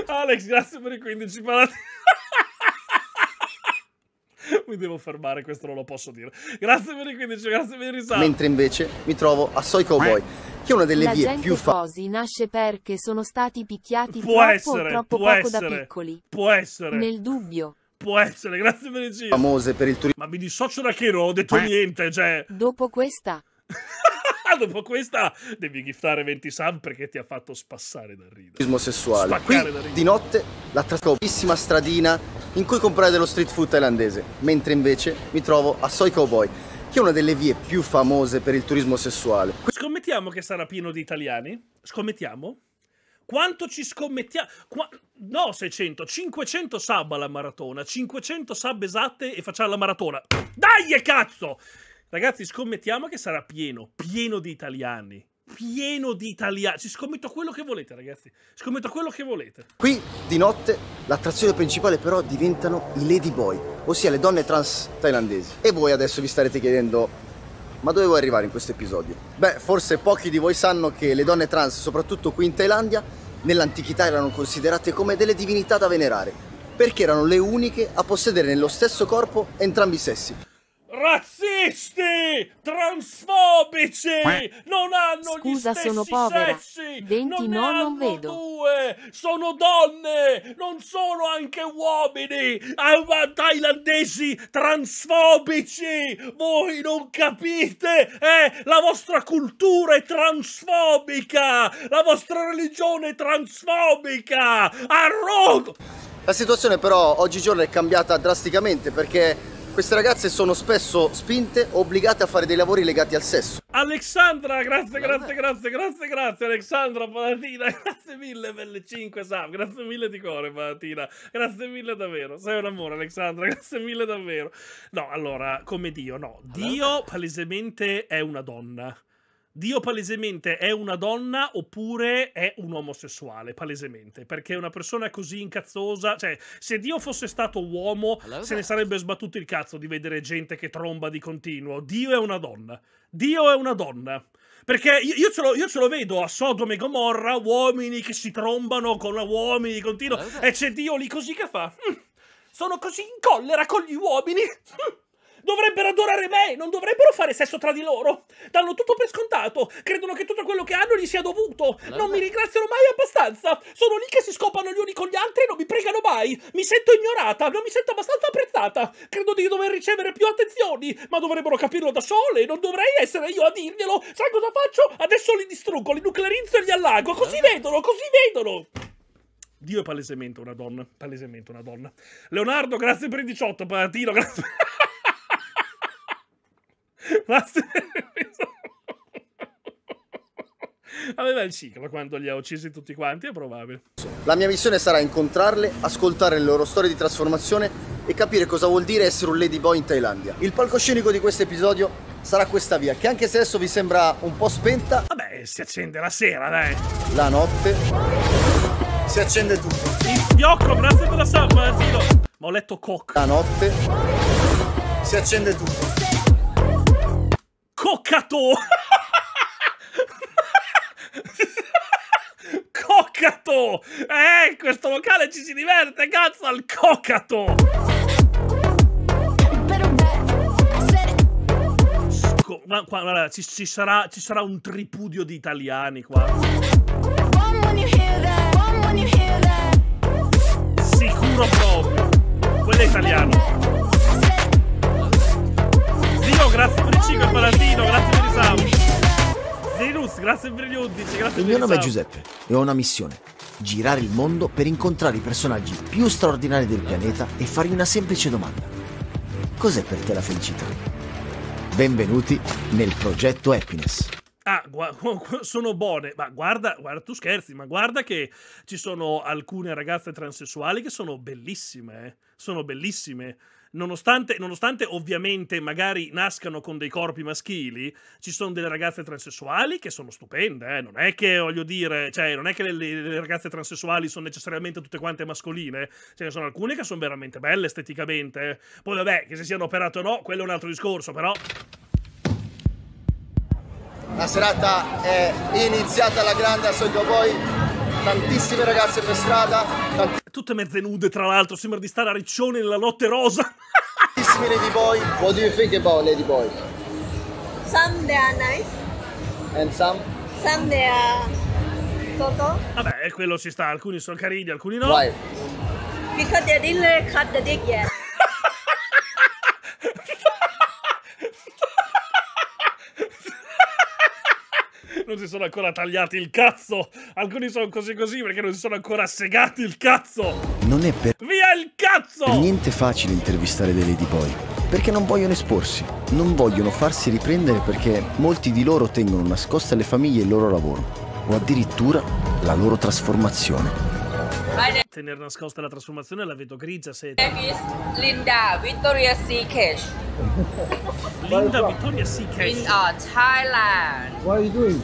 Alex, grazie per i 15 palati. Mi devo fermare, questo non lo posso dire. Grazie per i 15, grazie per i risalti. Mentre invece mi trovo a Soy Cowboy, che è una delle La vie più fa- così nasce perché sono stati picchiati Può troppo essere, o troppo può poco da essere. piccoli. Può essere. Nel dubbio. Può essere, grazie per il giro. famose per il Ma mi dissocio da che non ho detto niente, cioè... Dopo questa, Dopo questa devi giftare 20 sub perché ti ha fatto spassare da ridere. turismo sessuale. Spaccare Qui da ridere. di notte la trascopissima stradina in cui comprare dello street food thailandese, mentre invece mi trovo a Soy Cowboy, che è una delle vie più famose per il turismo sessuale. Scommettiamo che sarà pieno di italiani? Scommettiamo? Quanto ci scommettiamo? Qua- No, 600, 500 sub alla maratona, 500 sub esatte e facciamo la maratona. Dai, cazzo! Ragazzi, scommettiamo che sarà pieno, pieno di italiani. Pieno di italiani. Ci scommetto quello che volete, ragazzi. Scommetto quello che volete. Qui di notte l'attrazione principale però diventano i ladyboy, ossia le donne trans thailandesi. E voi adesso vi starete chiedendo ma dove vuoi arrivare in questo episodio? Beh, forse pochi di voi sanno che le donne trans, soprattutto qui in Thailandia, nell'antichità erano considerate come delle divinità da venerare, perché erano le uniche a possedere nello stesso corpo entrambi i sessi. Razzisti! Transfobici! Non hanno Scusa, gli stessi sono povera. sessi! 20 non ne no, non hanno vedo. due! Sono donne! Non sono anche uomini! Ah, thailandesi transfobici! Voi non capite! Eh, la vostra cultura è transfobica! La vostra religione è transfobica! Arrogo! La situazione però oggigiorno è cambiata drasticamente perché queste ragazze sono spesso spinte o obbligate a fare dei lavori legati al sesso. Alexandra, grazie, grazie, grazie, grazie, grazie, Alexandra Palatina, grazie mille per le 5 sub, grazie mille di cuore Palatina, grazie mille davvero, sei un amore Alexandra, grazie mille davvero. No, allora, come Dio, no, Dio palesemente è una donna. Dio palesemente è una donna oppure è un omosessuale, palesemente, perché una persona così incazzosa, cioè se Dio fosse stato uomo se ne sarebbe sbattuto il cazzo di vedere gente che tromba di continuo. Dio è una donna. Dio è una donna. Perché io, io ce lo, io ce lo vedo a Sodome e Gomorra, uomini che si trombano con uomini di continuo, e c'è Dio lì così che fa. "Mm, sono così in collera con gli uomini. Mm, Dovrebbero adorare me, non dovrebbero fare sesso tra di loro. Danno tutto per scontato, credono che tutto quello che hanno gli sia dovuto. Non mi ringraziano mai abbastanza. Sono lì che si scopano gli uni con gli altri e non mi pregano mai. Mi sento ignorata, non mi sento abbastanza apprezzata. Credo di dover ricevere più attenzioni, ma dovrebbero capirlo da sole, non dovrei essere io a dirglielo. Sai cosa faccio? Adesso li distruggo, li nuclearizzo e li allago, così vedono, così vedono. Dio è palesemente una donna, palesemente una donna. Leonardo, grazie per il 18, Patino, grazie. il Aveva il ciclo quando li ha uccisi tutti quanti, è probabile. La mia missione sarà incontrarle, ascoltare le loro storie di trasformazione e capire cosa vuol dire essere un ladyboy in Thailandia. Il palcoscenico di questo episodio sarà questa via, che anche se adesso vi sembra un po' spenta, Vabbè, si accende la sera, dai. la notte si accende tutto. Il fiocco, grazie per la Patino. Ma ho letto coc. La notte si accende tutto. Coccato! Coccato! Eh, questo locale ci si diverte, cazzo, al coccato! Co- ma qua, guarda, ci, ci sarà, ci sarà un tripudio di italiani qua. Sicuro proprio. Quello è italiano. Zio, grazie per il 5 Palatino, grazie per i sound. Zinus, grazie per gli 11, grazie Il mio nome è. Giuseppe e ho una missione. Girare il mondo per incontrare i personaggi più straordinari del pianeta e fargli una semplice domanda. Cos'è per te la felicità? Benvenuti nel progetto Happiness. Ah, sono buone, ma guarda, guarda, tu scherzi, ma guarda che ci sono alcune ragazze transessuali che sono bellissime, eh. sono bellissime. Nonostante, nonostante ovviamente magari nascano con dei corpi maschili, ci sono delle ragazze transessuali che sono stupende, eh. non è che voglio dire, cioè, non è che le, le ragazze transessuali sono necessariamente tutte quante mascoline, ce ne sono alcune che sono veramente belle esteticamente. eh. Poi vabbè, che se siano operate o no, quello è un altro discorso, però La serata è iniziata alla grande a Sogo Boy. Tantissime ragazze per strada, tutte mezze nude tra l'altro, sembra di stare a Riccione nella notte rosa. tantissimi ladyboy. What do you think about ladyboy? Some they are nice, And some? some they are so-so. Vabbè, quello ci sta, alcuni sono carini, alcuni no. Why? Because they didn't cut the dick yet. Non si sono ancora tagliati il cazzo. Alcuni sono così così perché non si sono ancora segati il cazzo. Non è per Via il cazzo! niente facile intervistare dei ladyboy. Perché non vogliono esporsi, non vogliono farsi riprendere perché molti di loro tengono nascoste alle famiglie il loro lavoro o addirittura la loro trasformazione. Tenere nascosta la trasformazione la vedo grigia se name is Linda Victoria Secret Linda Vittoria Secret. in uh, Thailand. What are you doing?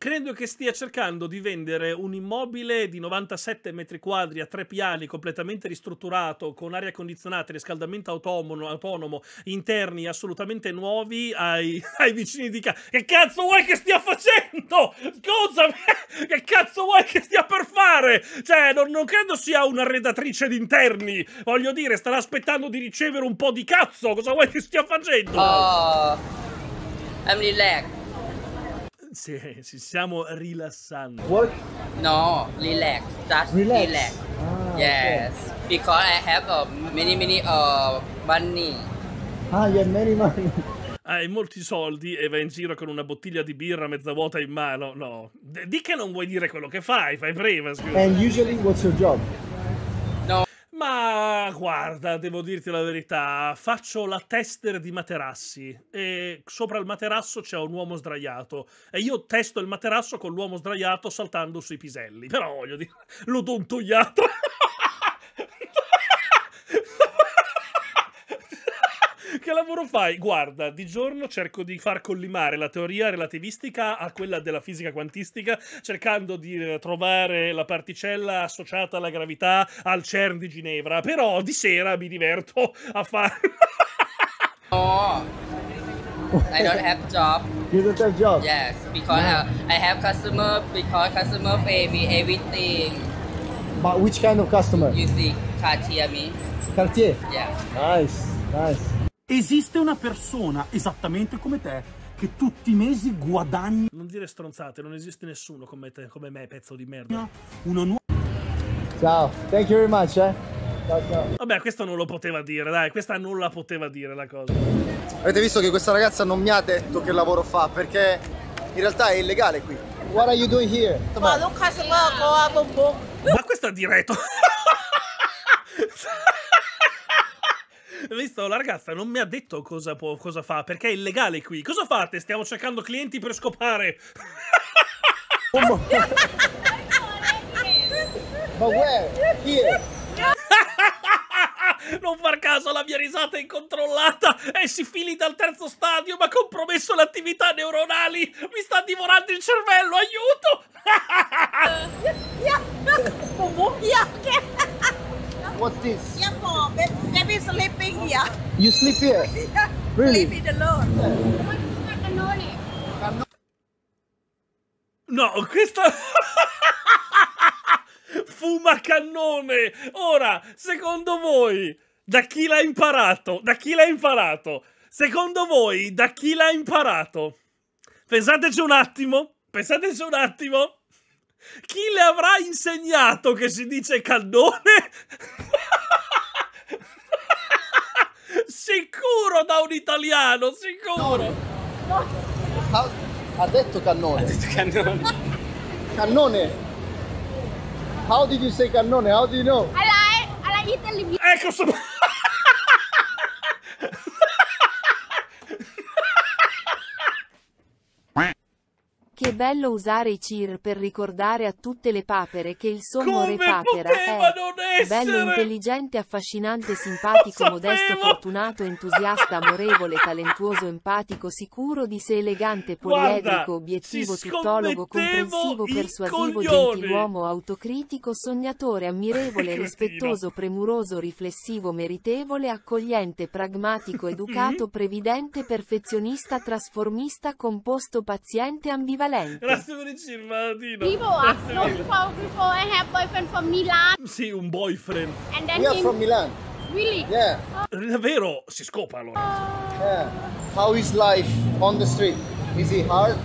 Credo che stia cercando di vendere un immobile di 97 metri quadri a tre piani, completamente ristrutturato, con aria condizionata, riscaldamento autonomo, autonomo interni assolutamente nuovi ai, ai vicini di casa. Che cazzo vuoi che stia facendo? Scusami, che cazzo vuoi che stia per fare? Cioè, non, non credo sia un'arredatrice di interni. Voglio dire, starà aspettando di ricevere un po' di cazzo. Cosa vuoi che stia facendo? Uh, I'm relaxed. Sì, ci stiamo rilassando. No, relax. Just relax. yes, because I have uh, many many uh money. Ah, you have many money. Hai molti soldi e vai in giro con una bottiglia di birra mezza vuota in mano. No, D- di che non vuoi dire quello che fai, fai prima, scusa. usually what's your job? Ma guarda, devo dirti la verità, faccio la tester di materassi e sopra il materasso c'è un uomo sdraiato e io testo il materasso con l'uomo sdraiato saltando sui piselli. Però voglio dire, l'odontoiatra. Che lavoro fai? Guarda, di giorno cerco di far collimare la teoria relativistica a quella della fisica quantistica, cercando di eh, trovare la particella associata alla gravità al CERN di Ginevra. Però di sera mi diverto a fare. Oh, I don't have job. You don't have job. Yes, because uh, I have customer because customer pay me everything. But which kind of customer? You see, Cartier me. Cartier. Yeah. Nice, nice. Esiste una persona esattamente come te che tutti i mesi guadagni. Non dire stronzate, non esiste nessuno come, te, come me, pezzo di merda. Una nuova... Ciao, thank you very much, eh. Ciao, ciao. Vabbè, questo non lo poteva dire, dai, questa non la poteva dire la cosa. Avete visto che questa ragazza non mi ha detto che lavoro fa, perché in realtà è illegale qui. What are you doing here? Ma non caso boh. ma questo è diretto. Visto, la ragazza non mi ha detto cosa, può, cosa fa, perché è illegale qui. Cosa fate? Stiamo cercando clienti per scopare. But where? Here. Non far caso alla mia risata incontrollata e si fili dal terzo stadio, ma ha compromesso le attività neuronali. Mi sta divorando il cervello, aiuto! What's this? Yeah, for baby sleeping here. You sleep here? yeah. Really? Sleep alone. No, questa... Fuma cannone! Ora, secondo voi, da chi l'ha imparato? Da chi l'ha imparato? Secondo voi, da chi l'ha imparato? Pensateci un attimo, pensateci un attimo. Chi le avrà insegnato che si dice cannone? sicuro da un italiano, sicuro. No. Ha, ha, detto cannone. Ha detto cannone. cannone. How did you say cannone? How do you know? Alla, eh, alla Italy. Ecco, sono... Che bello usare i CIR per ricordare a tutte le papere che il sommo re Come papera è. bello, intelligente, affascinante, simpatico, modesto, fortunato, entusiasta, amorevole, talentuoso, empatico, sicuro di sé, elegante, poliedrico, obiettivo, tuttologo, comprensivo, persuasivo, gentiluomo, autocritico, sognatore, ammirevole, rispettoso, premuroso, riflessivo, meritevole, accogliente, pragmatico, educato, previdente, perfezionista, trasformista, composto, paziente, ambivalente. Grazie per il cirmatino. people อ่ะ no before before I have boyfriend from Milan Sì, un boyfriend. and then We are from Milan. really Yeah. Davvero, si scopa allora. Yeah. How is life on the street? Is it hard?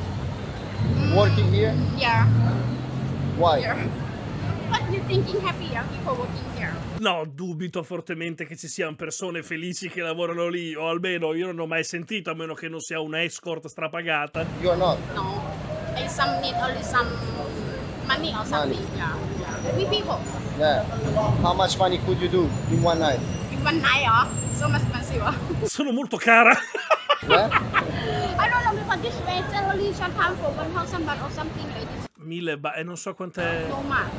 Working here? yeah Why? yeah but you thinking happy yeah people working here No, dubito fortemente che ci siano persone felici che lavorano lì, o almeno io non ho mai sentito, a meno che non sia una escort strapagata. You are not. no and some need only some money or something yeah yeah we people Yeah. How much money could you do in one night? in one night ah so much expensive ah Sono molto cara. Yeah? I don't know because this it's only sometimes for one thousand baht or something like this Mille baht, e non so quant'è... no much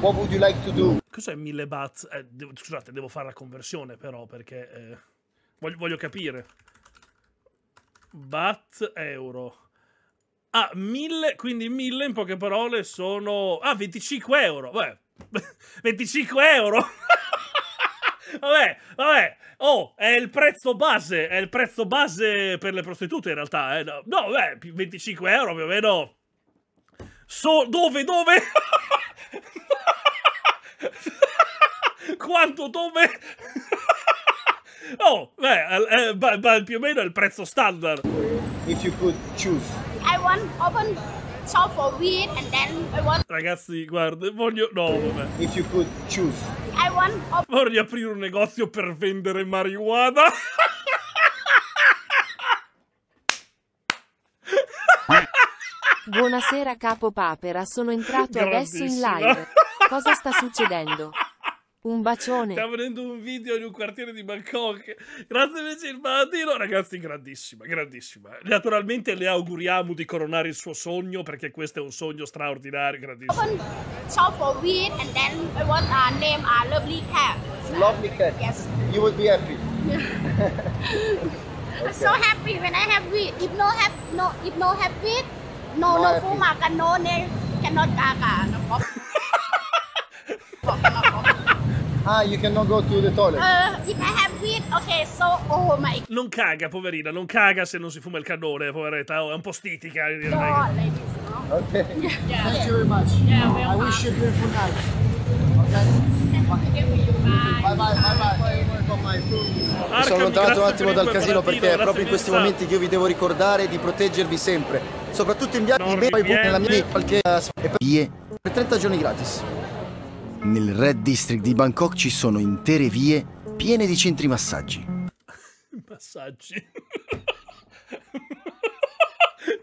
What would you like to do? Cos'è mille baht? Eh, devo- scusate, devo fare la conversione però, perché... eh, voglio, voglio capire. Baht, euro. Ah, mille, quindi mille in poche parole sono... Ah, 25 euro. Beh, 25 euro. vabbè, vabbè. Oh, è il prezzo base, è il prezzo base per le prostitute in realtà. Eh. No, no, beh, più 25 euro più o meno... So, dove, dove? Quanto, dove? oh, beh, eh, ba- ba- più o meno è il prezzo standard. If you could choose. I want open shop for weed and then I want Ragazzi, guarda, voglio... No, vabbè. If you could choose. I want Voglio aprire un negozio per vendere marijuana. Buonasera capo papera, sono entrato adesso in live. Cosa sta succedendo? Un bacione. Stiamo vedendo un video di un quartiere di Bangkok. Grazie invece il mattino. Ragazzi, grandissima, grandissima. Naturalmente le auguriamo di coronare il suo sogno, perché questo è un sogno straordinario, grandissimo. open shop for weed and then want uh, name a lovely cat. Lovely cat. Yes. You would be happy. I'm so happy when I have weed. If no have no if no have weed, no No no, happy. fuma can no ne cannot gaga. No. Pop, cannot pop. Ah, you cannot go to the toilet. Uh, if I have weed, okay, so oh my Non caga, poverina, non caga se non si fuma il cannone, poveretta. Oh, è un po' stitica. god, like this, no? Okay. Yeah. Thank you very much. Yeah, I wish you a beautiful night. Okay? Bye bye, bye bye. Mi sono allontanato un attimo dal casino perché è proprio in questi momenti che io vi devo ricordare di proteggervi sempre, soprattutto in viaggio nella mia qualche e vie per 30 giorni gratis. Nel Red District di Bangkok ci sono intere vie piene di centri massaggi. Massaggi.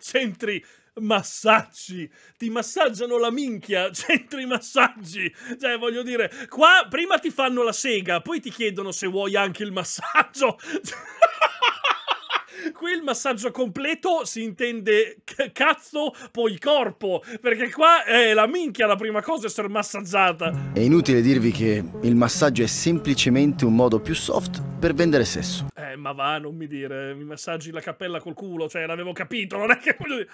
Centri massaggi. Ti massaggiano la minchia. Centri massaggi. Cioè, voglio dire, qua prima ti fanno la sega, poi ti chiedono se vuoi anche il massaggio. Qui il massaggio completo si intende cazzo, poi corpo. Perché qua è la minchia la prima cosa essere massaggiata. È inutile dirvi che il massaggio è semplicemente un modo più soft per vendere sesso. Eh, ma va, non mi dire, mi massaggi la cappella col culo, cioè l'avevo capito, non è che dire...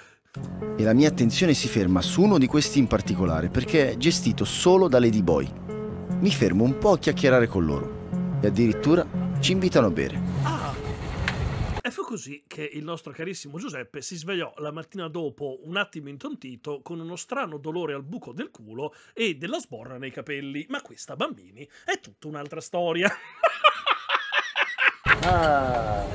E la mia attenzione si ferma su uno di questi in particolare perché è gestito solo da ladyboy. Mi fermo un po' a chiacchierare con loro e addirittura ci invitano a bere. E fu così che il nostro carissimo Giuseppe si svegliò la mattina dopo un attimo intontito con uno strano dolore al buco del culo e della sborra nei capelli. Ma questa, bambini, è tutta un'altra storia. Ah,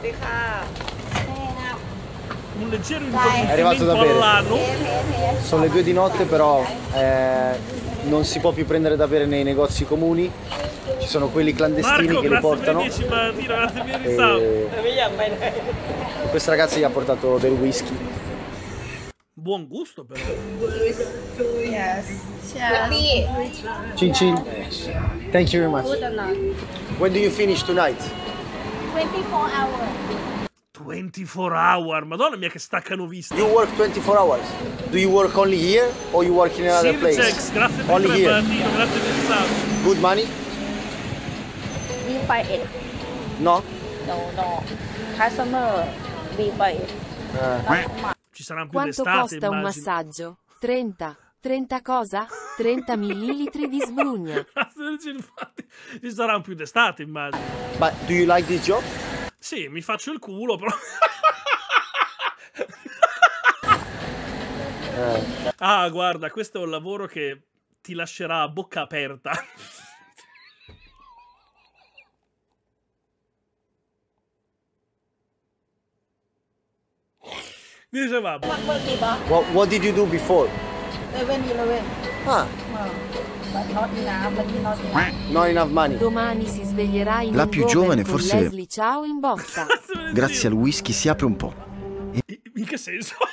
Un leggero È arrivato da intontimento bere. all'ano. sono le due di notte però eh, non si può più prendere da bere nei negozi comuni. Ci sono quelli clandestini Marco, che li portano. il 10 mattino, grazie per il risau. E questa ragazza gli ha portato del whisky. Buon gusto però. Cin cin. Thank you very much. When do you finish tonight? 24 hours. 24 hour, madonna mia che staccano vista. You work 24 hours. Do you work only here or you work in another place? Sirgex, grazie per Only il here. mattino, grazie per il risau. Good money? We buy it. No? No, no. Customer, we buy it. Eh. Ci saranno più Quanto costa un immagino. massaggio? 30. 30 cosa? 30 millilitri di sbrugna. Ci saranno più d'estate, immagino. But do you like this job? Sì, mi faccio il culo, però. Eh. Ah, guarda, questo è un lavoro che ti lascerà a bocca aperta. Dicevamo. What, what did you do before? 7-Eleven. Ah, But not but not enough. money. Domani si sveglierà in La un più giovane con forse- Leslie Ciao in botta. Grazie al whisky si apre un po'. In che senso?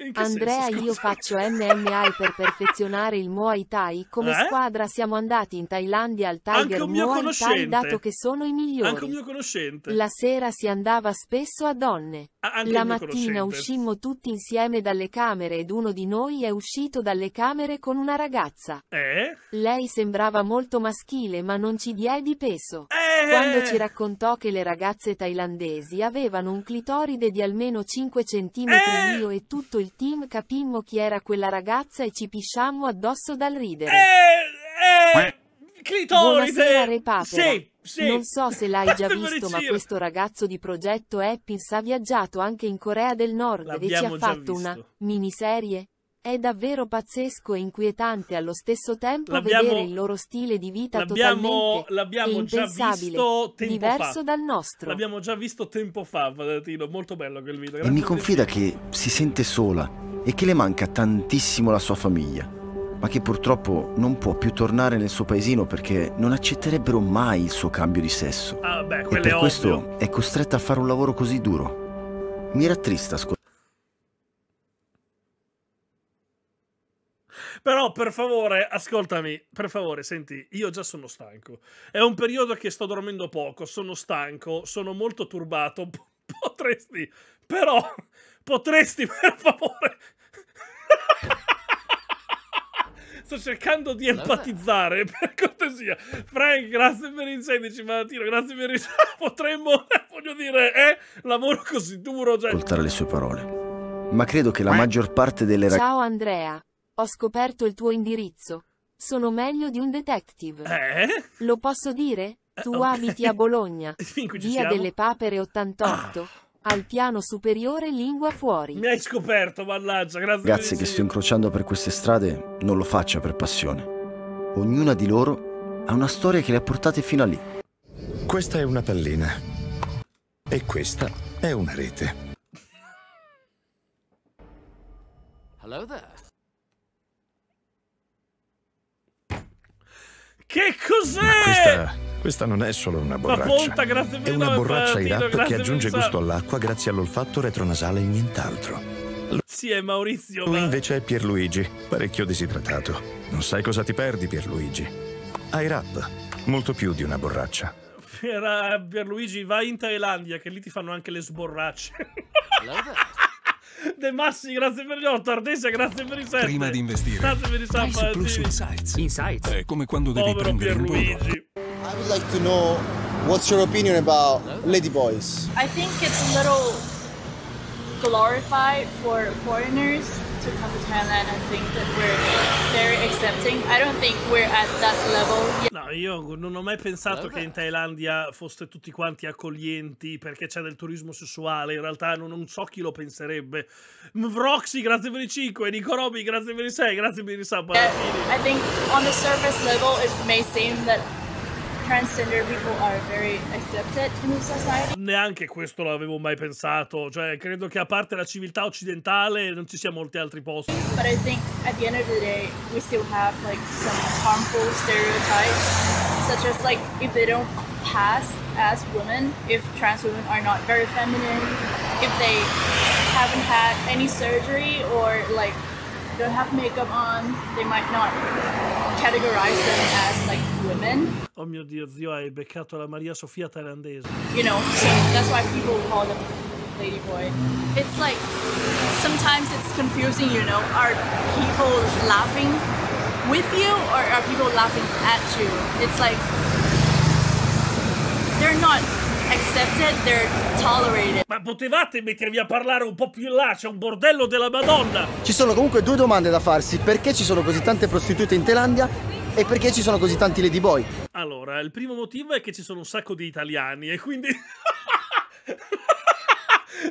In che Andrea senso, io faccio MMA per perfezionare il Muay Thai. Come Eh? squadra siamo andati in Thailandia al Tiger Muay Thai dato che sono i migliori. Anche un mio conoscente. La sera si andava spesso a donne. Anche La mattina uscimmo tutti insieme dalle camere ed uno di noi è uscito dalle camere con una ragazza. Eh? Lei sembrava molto maschile ma non ci diedi peso. Eh! Quando ci raccontò che le ragazze thailandesi avevano un clitoride di almeno 5 cm Eh! io e tutto il team capimmo chi era quella ragazza e ci pisciammo addosso dal ridere. Eh, eh, clitoride. Buonasera. Sì, sì. Non so se l'hai già visto, ma questo ragazzo di progetto Happins ha viaggiato anche in Corea del Nord e ci L'abbiamo ha fatto una visto. miniserie. È davvero pazzesco e inquietante allo stesso tempo L'abbiamo- vedere il loro stile di vita L'abbiamo, totalmente l'abbiamo già impensabile, visto tempo diverso fa. dal nostro. L'abbiamo già visto tempo fa, Padatino. Molto bello quel video. E Grazie mi per il confida che si sente sola e che le manca tantissimo la sua famiglia, ma che purtroppo non può più tornare nel suo paesino perché non accetterebbero mai il suo cambio di sesso. Ah, beh, E quello è per ovvio. questo è costretta a fare un lavoro così duro. Mi rattrista ascoltare. Però, per favore, ascoltami. Per favore, senti, io già sono stanco. È un periodo che sto dormendo poco, sono stanco, sono molto turbato. P- potresti, però, potresti, per favore... Sto cercando di empatizzare, per cortesia. Frank, grazie per il 16 mattino, grazie per il... Potremmo, voglio dire, eh, lavoro così duro, cioè... le sue parole. Ma credo che la maggior parte delle ragazze... Ciao Andrea. Ho scoperto il tuo indirizzo. Sono meglio di un detective. Eh? Lo posso dire? Tu ok. abiti a Bologna. Via siamo? delle Papere 88. Al piano superiore lingua fuori. Mi hai scoperto, mannaggia, grazie. Ragazze che sto incrociando per queste strade non lo faccia per passione. Ognuna di loro ha una storia che le ha portate fino a lì. Questa è una pallina. E questa è una rete. Hello there. Che cos'è? Questa, questa non è solo una borraccia. ponta, grazie per È una borraccia Irap che aggiunge gusto all'acqua grazie all'olfatto retronasale e nient'altro. Sì, è Maurizio, Lui ma... invece è Pierluigi, parecchio disidratato. Non sai cosa ti perdi, Pierluigi. Irap, molto più di una borraccia. Era Pierluigi, vai in Thailandia, che lì ti fanno anche le sborracce. De Massi, grazie per gli 8. Ardesia, grazie per i 7. Prima di investire, Grazie per i Plus. Insights. Insights è come quando devi Povero prendere un volo. I would like to know what's your opinion about ladyboys. I think it's a little glorified for foreigners to come to Thailand and think that we're very accepting. I don't think we're at that level yet. No, io non ho mai pensato che in Thailandia foste tutti quanti accoglienti perché c'è del turismo sessuale. In realtà non, non so chi lo penserebbe. Vroxy, grazie per i 5. Nico Roby, grazie per i 6. Grazie per i sub. I think on the surface level, it may seem that transgender people are very accepted in the society. Neanche questo l'avevo mai pensato. Cioè, credo che a parte la civiltà occidentale non ci sia molti altri posti. But I think at the end of the day, we still have like some harmful stereotypes, such as like if they don't pass as women, if trans women are not very feminine, if they haven't had any surgery or like don't have makeup on, they might not categorize them as like women. Oh mio Dio, zio, hai beccato la Maria Sofia thailandese. You know, so that's why people call them ladyboy. It's like sometimes it's confusing, you know. Are people laughing with you or are people laughing at you? It's like they're not accepted, they're tolerated. Ma potevate mettervi a parlare un po' più in là? C'è un bordello della Madonna! Ci sono comunque due domande da farsi. Perché ci sono così tante prostitute in Thailandia e perché ci sono così tanti ladyboy? Allora, il primo motivo è che ci sono un sacco di italiani e quindi...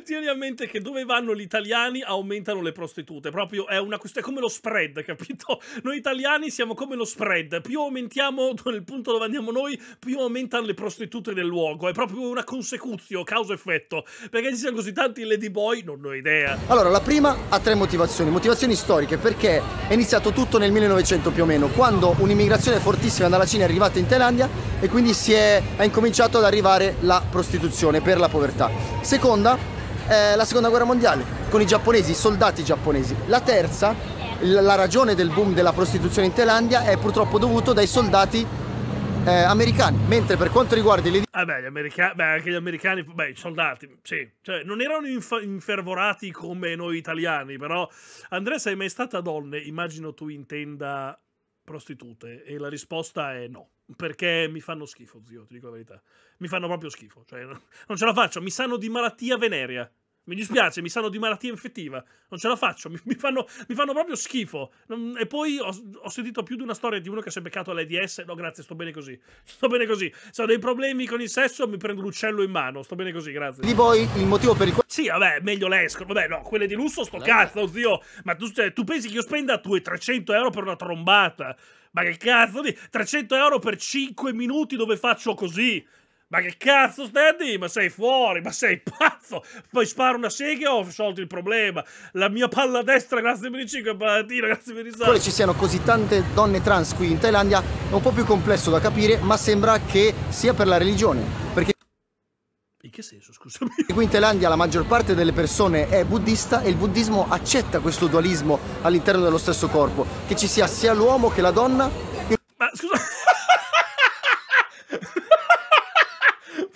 Tieni a mente che dove vanno gli italiani aumentano le prostitute. Proprio è una questione, come lo spread, capito? Noi italiani siamo come lo spread. Più aumentiamo nel punto dove andiamo noi, più aumentano le prostitute del luogo. È proprio una consecuzio, causa-effetto. Perché ci siano così tanti ladyboy, non ho idea. Allora, la prima ha tre motivazioni. Motivazioni storiche, perché è iniziato tutto nel 1900 più o meno, quando un'immigrazione fortissima dalla Cina è arrivata in Thailandia e quindi si è, è incominciato ad arrivare la prostituzione per la povertà. Seconda, eh, la seconda guerra mondiale, con i giapponesi, i soldati giapponesi. La terza, la ragione del boom della prostituzione in Thailandia è purtroppo dovuto dai soldati eh, americani. Mentre per quanto riguarda i Ah beh, gli americani, beh, anche gli americani, beh, i soldati, sì, cioè, non erano inf- infervorati come noi italiani, però, Andrea, sei mai stata donne? Immagino tu intenda prostitute, e la risposta è no, perché mi fanno schifo, zio, ti dico la verità, mi fanno proprio schifo, cioè, non ce la faccio, mi sanno di malattia venerea. Mi dispiace, mi sanno di malattia infettiva. Non ce la faccio, mi, mi fanno, mi fanno proprio schifo. Non- e poi ho, ho sentito più di una storia di uno che si è beccato all'AIDS. No, grazie, sto bene così. Sto bene così. Se ho dei problemi con il sesso, mi prendo l'uccello in mano. Sto bene così, grazie. ladyboy, il motivo per il quale Sì, vabbè, meglio l'esco. Vabbè, no, quelle di lusso sto cazzo, zio. Ma tu, cioè, tu pensi che io spenda 200-300 euro per una trombata? Ma che cazzo di... 300 euro per 5 minuti dove faccio così? Ma che cazzo stai a dire? Ma sei fuori, ma sei pazzo! Poi sparo una sega e ho risolto il problema. La mia palla destra, grazie per i 5 patatine, grazie per i quale salti. ci siano così tante donne trans qui in Thailandia è un po' più complesso da capire, ma sembra che sia per la religione. Perché In che senso, scusami? qui in Thailandia la maggior parte delle persone è buddista e il buddismo accetta questo dualismo all'interno dello stesso corpo, che ci sia sia l'uomo che la donna. Ma scusa.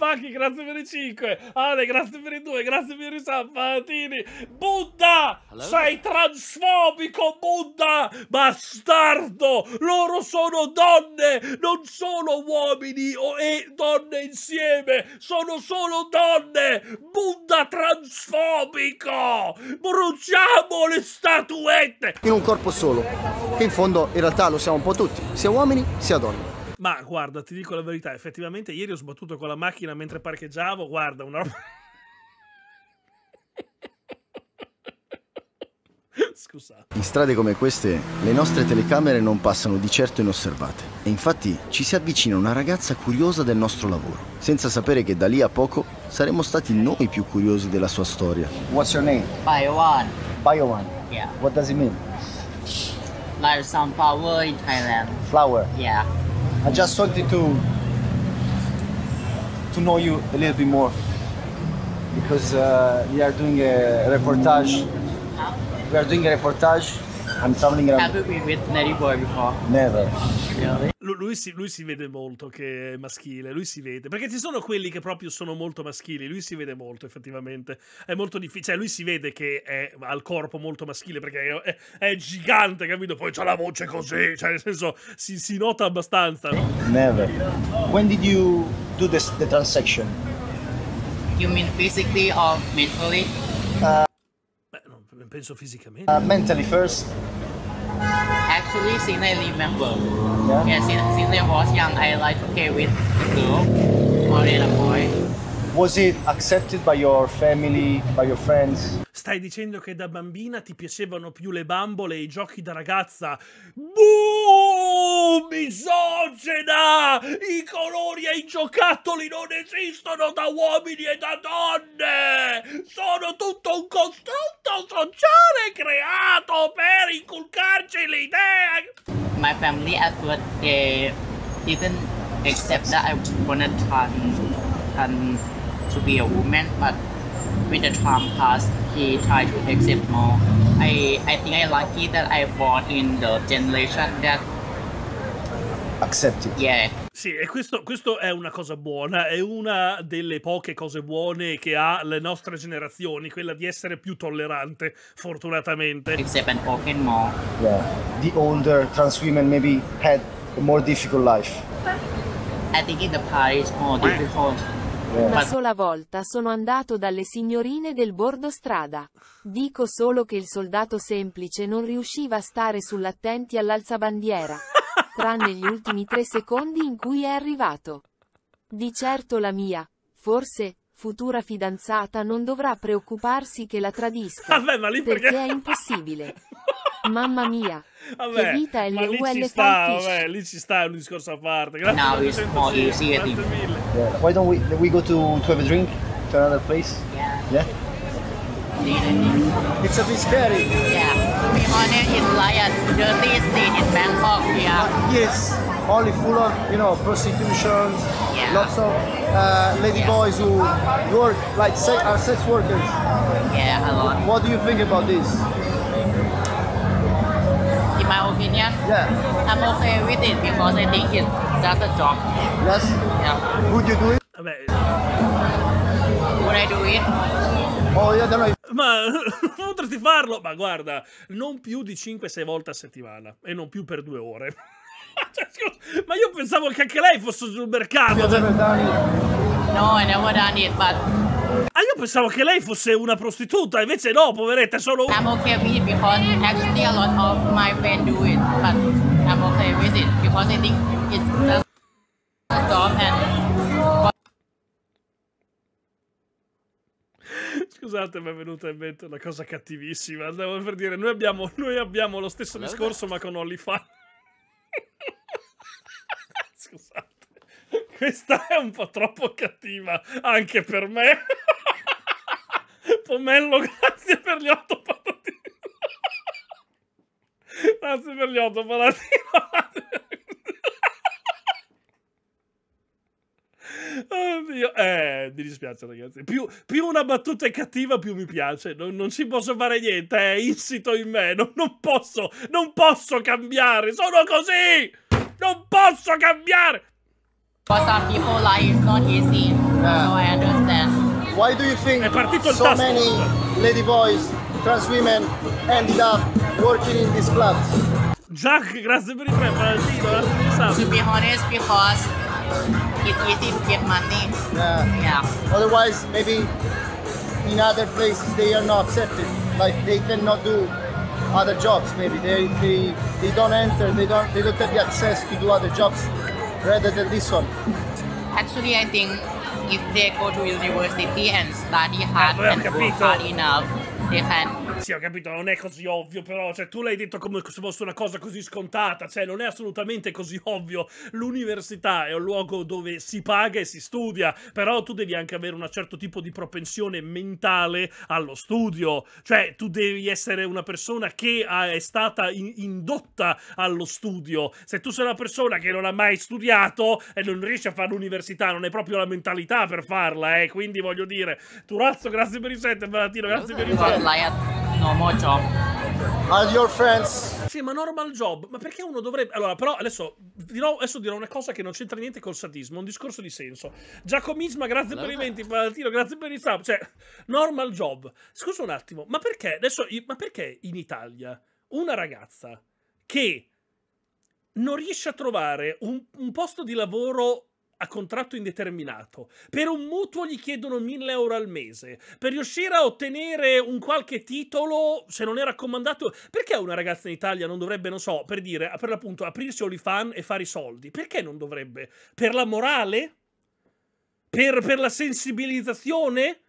Pacchi, grazie per i 5. Ale, grazie per i 2. Grazie per i sappatini. Buddha! Sei transfobico, Buddha! Bastardo! Loro sono donne! Non sono uomini o- e donne insieme! Sono solo donne! Buddha transfobico! Bruciamo le statuette! in un corpo solo, che in fondo in realtà lo siamo un po' tutti, sia uomini sia donne. Ma guarda, ti dico la verità, effettivamente ieri ho sbattuto con la macchina mentre parcheggiavo, guarda, una roba... Scusate. In strade come queste le nostre telecamere non passano di certo inosservate e infatti ci si avvicina una ragazza curiosa del nostro lavoro, senza sapere che da lì a poco saremmo stati noi più curiosi della sua storia. What's your name? Biowan. Biowan. Yeah. What does it mean? Like sunflower in Thailand. Flower. Yeah. I just wanted to to know you a little bit more because uh, we are doing a reportage. We are doing a reportage. I'm traveling around. Have you been with Netty Boy before? Never. Really? Lu- Lui si, lui si vede molto che è maschile, lui si vede. Perché ci sono quelli che proprio sono molto maschili, lui si vede molto effettivamente. È molto difficile, cioè lui si vede che è, ha il corpo molto maschile perché è, è gigante, capito? Poi c'ha la voce così, cioè nel senso si, si nota abbastanza. Never. When did you do this, the transaction? You mean physically or mentally? Uh, Beh, non penso fisicamente. uh, mentally first. Actually, since I remember, Yeah. yeah, since, since I was young, I like to play with a girl more than a boy. Was it accepted by your family, by your friends? Stai dicendo che da bambina ti piacevano più le bambole e i giochi da ragazza? Boom! Misogena! I colori e i giocattoli non esistono da uomini e da donne! Sono tutto un costrutto sociale creato per inculcarci l'idea! My family at first they didn't accept that I wanna turn, turn to be a woman, but with the time passed, he tried to accept more. I I think I lucky that I born in the generation that Accepted. yeah Sì, e questo, questo è una cosa buona, è una delle poche cose buone che ha le nostre generazioni, quella di essere più tollerante, fortunatamente. accept and open more. Yeah. The older trans women maybe had a more difficult life. I think in the past it's more difficult. Una sola volta sono andato dalle signorine del bordo strada. Dico solo che il soldato semplice non riusciva a stare sull'attenti all'alzabandiera. Tranne gli ultimi tre secondi in cui è arrivato. Di certo la mia, forse, futura fidanzata non dovrà preoccuparsi che la tradisca. Vabbè, perché- perché è impossibile. Mamma mia. Vabbè, che vita è ma lì ci sta, vabbè, lì ci sta, è un discorso a parte. Grazie Now per it's il more 100, easy, I grazie think. mille. Yeah. Why don't we we go to, to have a drink to another place? Yeah. Yeah. It's a bit scary. Yeah, to be honest, it's like a dirty state in Bangkok. Yeah. Yes, only full of you know prostitution, Yeah. lots of uh, lady boys who work like se- are sex workers. Yeah, a lot. What do you think about this? My opinion, yeah, I'm okay with it because I think it's just a job. Yes. Yeah. Would you do it? Vabbè, Would I do it? Oh, io know. ma potresti farlo? Ma guarda, non più di 5-6 volte a settimana e non più per due ore. Cioè, scusa, ma io pensavo che anche lei fosse sul mercato. cioè- No, I never done it, but Ah, io pensavo che lei fosse una prostituta, invece no, poveretta, è solo I'm okay with it because actually a lot of my friends do it, but I'm okay with it because I think it's just a job and Scusate, mi è venuta in mente una cosa cattivissima. Andavo per dire, noi abbiamo, noi abbiamo lo stesso discorso, ma con OnlyFans. Scusate, questa è un po' troppo cattiva anche per me. Pomello, grazie per gli otto patatine. Grazie per gli otto patatine. Oddio, eh, mi dispiace ragazzi. Più, più una battuta è cattiva, più mi piace. Non, non ci posso fare niente, è insito in me. Non, non posso, non posso cambiare. Sono così. Non posso cambiare. For some people like it's not easy. So I understand. Why do you think so many lady boys, trans women ended up working in these clubs? Jack, grazie per il pre, Valentino. To be honest, because it's easy to get money. Yeah. Yeah. Otherwise, maybe in other places they are not accepted. Like they cannot do other jobs. Maybe they they, they don't enter. They don't they don't have the access to do other jobs rather than this one. Actually, I think if they go to university and study hard and work hard enough, they can Sì, ho capito, non è così ovvio, però, cioè, tu l'hai detto come se fosse una cosa così scontata, cioè, non è assolutamente così ovvio. L'università è un luogo dove si paga e si studia, però tu devi anche avere un certo tipo di propensione mentale allo studio, cioè, tu devi essere una persona che è stata in- indotta allo studio. Se tu sei una persona che non ha mai studiato e non riesci a fare l'università, non hai proprio la mentalità per farla, eh, quindi voglio dire, Turazzo, grazie per i set, Valentino, grazie per i set. A normal job. Are your friends? Sì, ma normal job. Ma perché uno dovrebbe. Allora, però adesso dirò, adesso dirò una cosa che non c'entra niente col sadismo, un discorso di senso. Giacomisma, grazie per i 20, Valentino, grazie per i sub. Cioè, normal job. Scusa un attimo, ma perché adesso. Ma perché in Italia una ragazza che non riesce a trovare un, un posto di lavoro a contratto indeterminato. Per un mutuo gli chiedono 1000 euro al mese. Per riuscire a ottenere un qualche titolo, se non è raccomandato. Perché una ragazza in Italia non dovrebbe, non so, per dire, per l'appunto, aprirsi OnlyFan e fare i soldi? Perché non dovrebbe? Per la morale? Per, per la sensibilizzazione?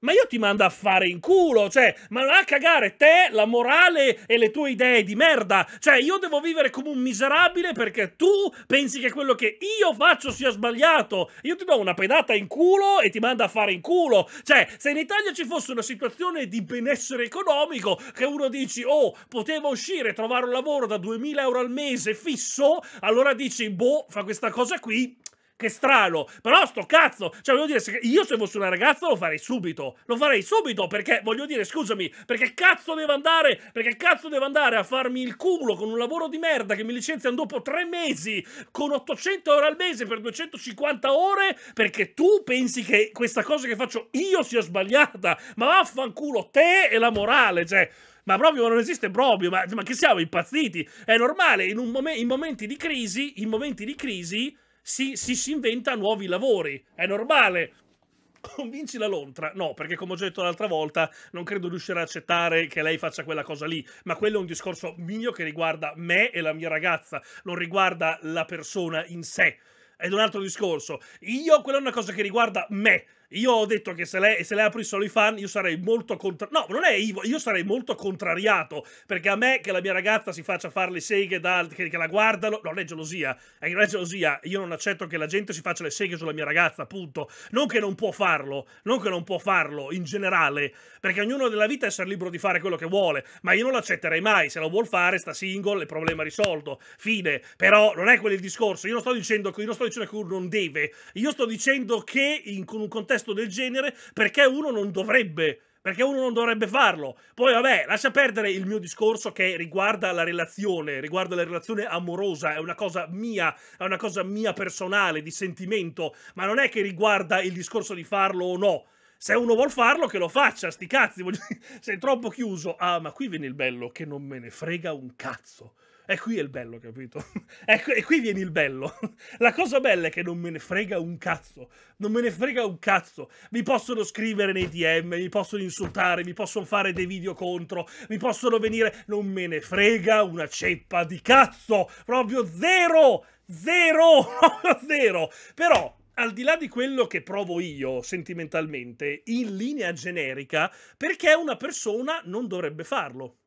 Ma io ti mando a fare in culo, cioè, ma a cagare te, la morale e le tue idee di merda. Cioè, io devo vivere come un miserabile perché tu pensi che quello che io faccio sia sbagliato. Io ti do una pedata in culo e ti mando a fare in culo. Cioè, se in Italia ci fosse una situazione di benessere economico, che uno dici, oh, potevo uscire e trovare un lavoro da 2000 euro al mese fisso, allora dici, boh, fa questa cosa qui. Che strano, però sto cazzo, cioè voglio dire, se io se fossi una ragazza lo farei subito, lo farei subito perché, voglio dire, scusami, perché cazzo devo andare, perché cazzo devo andare a farmi il culo con un lavoro di merda che mi licenziano dopo tre mesi con 800 euro al mese per 250 ore perché tu pensi che questa cosa che faccio io sia sbagliata, ma vaffanculo te e la morale, cioè... Ma proprio non esiste proprio, ma, ma che siamo impazziti? È normale, in, un momen- in momenti di crisi, in momenti di crisi, si, si, si inventa nuovi lavori. È normale. Convinci la lontra? No, perché come ho già detto l'altra volta, non credo riuscirà a accettare che lei faccia quella cosa lì. Ma quello è un discorso mio che riguarda me e la mia ragazza, non riguarda la persona in sé. Ed un altro discorso. Io, quella è una cosa che riguarda me. Io ho detto che se lei, se lei aprisse OnlyFan io sarei molto contra... No, non è Ivo, io sarei molto contrariato, perché a me che la mia ragazza si faccia fare le seghe da, che, che la guardano... Non è gelosia, è non è gelosia. Io non accetto che la gente si faccia le seghe sulla mia ragazza, appunto. Non che non può farlo, non che non può farlo, in generale, perché ognuno nella vita è essere libero di fare quello che vuole, ma io non l'accetterei mai. Se lo vuol fare, sta single, il problema risolto. Fine. Però non è quello il discorso. Io non sto dicendo, io non sto dicendo che uno non deve. Io sto dicendo che in un contesto del genere perché uno non dovrebbe perché uno non dovrebbe farlo. Poi, vabbè, lascia perdere il mio discorso che riguarda la relazione, riguarda la relazione amorosa, è una cosa mia, è una cosa mia personale, di sentimento, ma non è che riguarda il discorso di farlo o no. Se uno vuol farlo, che lo faccia, sti cazzi. Sei troppo chiuso. Ah, ma qui viene il bello, che non me ne frega un cazzo. E qui è il bello, capito? e, qui, e qui viene il bello. La cosa bella è che non me ne frega un cazzo. Non me ne frega un cazzo. Mi possono scrivere nei DM, mi possono insultare, mi possono fare dei video contro, mi possono venire... Non me ne frega una ceppa di cazzo. Proprio zero! Zero! zero! Però al di là di quello che provo io sentimentalmente, in linea generica, perché una persona non dovrebbe farlo?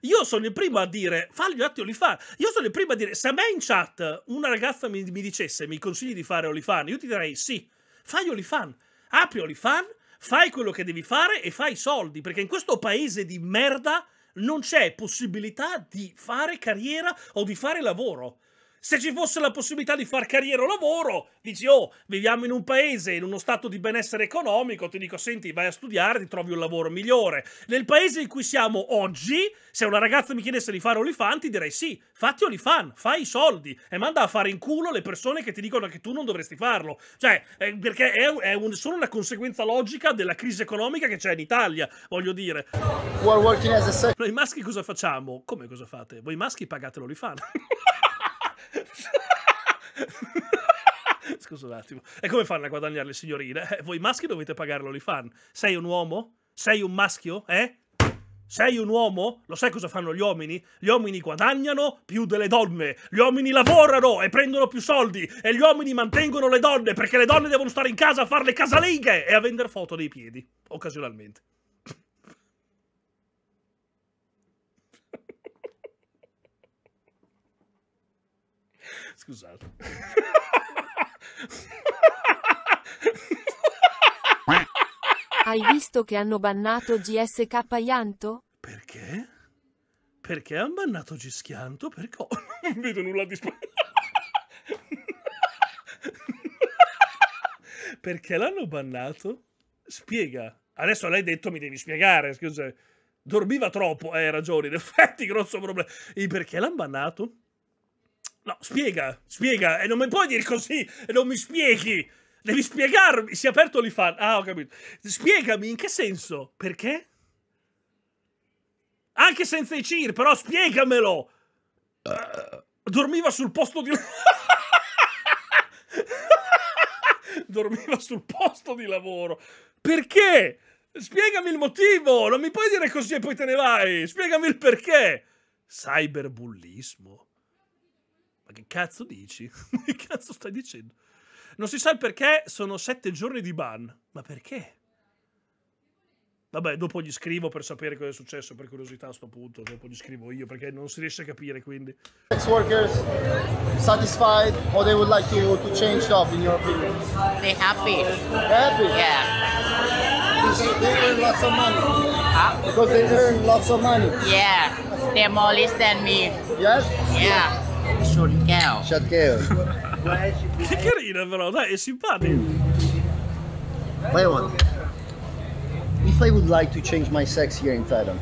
Io sono il primo a dire, fagli gli atti OnlyFan. Io sono il primo a dire, se a me in chat una ragazza mi, mi dicesse, mi consigli di fare OnlyFan, io ti direi sì, fai OnlyFan, apri OnlyFan, fai quello che devi fare e fai soldi, perché in questo paese di merda non c'è possibilità di fare carriera o di fare lavoro. Se ci fosse la possibilità di far carriera o lavoro, dici, oh, viviamo in un paese, in uno stato di benessere economico, ti dico, senti, vai a studiare, ti trovi un lavoro migliore. Nel paese in cui siamo oggi, se una ragazza mi chiedesse di fare Olifan, ti direi sì, fatti Olifan, fai i soldi e manda a fare in culo le persone che ti dicono che tu non dovresti farlo. Cioè, eh, perché è, è un, solo una conseguenza logica della crisi economica che c'è in Italia, voglio dire. Noi maschi cosa facciamo? Come cosa fate? Voi maschi pagate l'Olifan. Scusa un attimo. E come fanno a guadagnare le signorine? Eh, voi maschi dovete pagare l'Olifan. Sei un uomo? Sei un maschio? Eh? Sei un uomo? Lo sai cosa fanno gli uomini? Gli uomini guadagnano più delle donne. Gli uomini lavorano e prendono più soldi. E gli uomini mantengono le donne perché le donne devono stare in casa a fare le casalinghe e a vendere foto dei piedi. Occasionalmente. Scusate. Hai visto che hanno bannato GSK Ianto? Perché? Perché hanno bannato Gischianto? Perché? Non vedo nulla di sbagliato. Perché l'hanno bannato? Spiega. Adesso l'hai detto, mi devi spiegare, scusa. Dormiva troppo, eh, hai ragione, in effetti, grosso problema. E perché l'hanno bannato? No, spiega, spiega, e non mi puoi dire così, e non mi spieghi. Devi spiegarmi. Si è aperto l'IFAN. Ah, ho capito. Spiegami, in che senso? Perché? Anche senza i CIR, però spiegamelo. Uh, dormiva sul posto di... dormiva sul posto di lavoro. Perché? Spiegami il motivo. Non mi puoi dire così e poi te ne vai. Spiegami il perché. Cyberbullismo. Ma che cazzo dici? che cazzo stai dicendo? Non si sa il perché, sono sette giorni di ban. Ma perché? Vabbè, dopo gli scrivo per sapere cosa è successo, per curiosità a sto punto. Dopo gli scrivo io, perché non si riesce a capire, quindi. Sex workers satisfied or they would like to, to change job in your opinion? They happy. Happy? Yeah. Because they earn lots of money. Huh? Because they earn lots of money. Yeah. They're more rich than me. Yes? Yeah. Shun girl. Shut girl. Che carina però, dai, è simpatico. Wait one. If I would like to change my sex here in Thailand,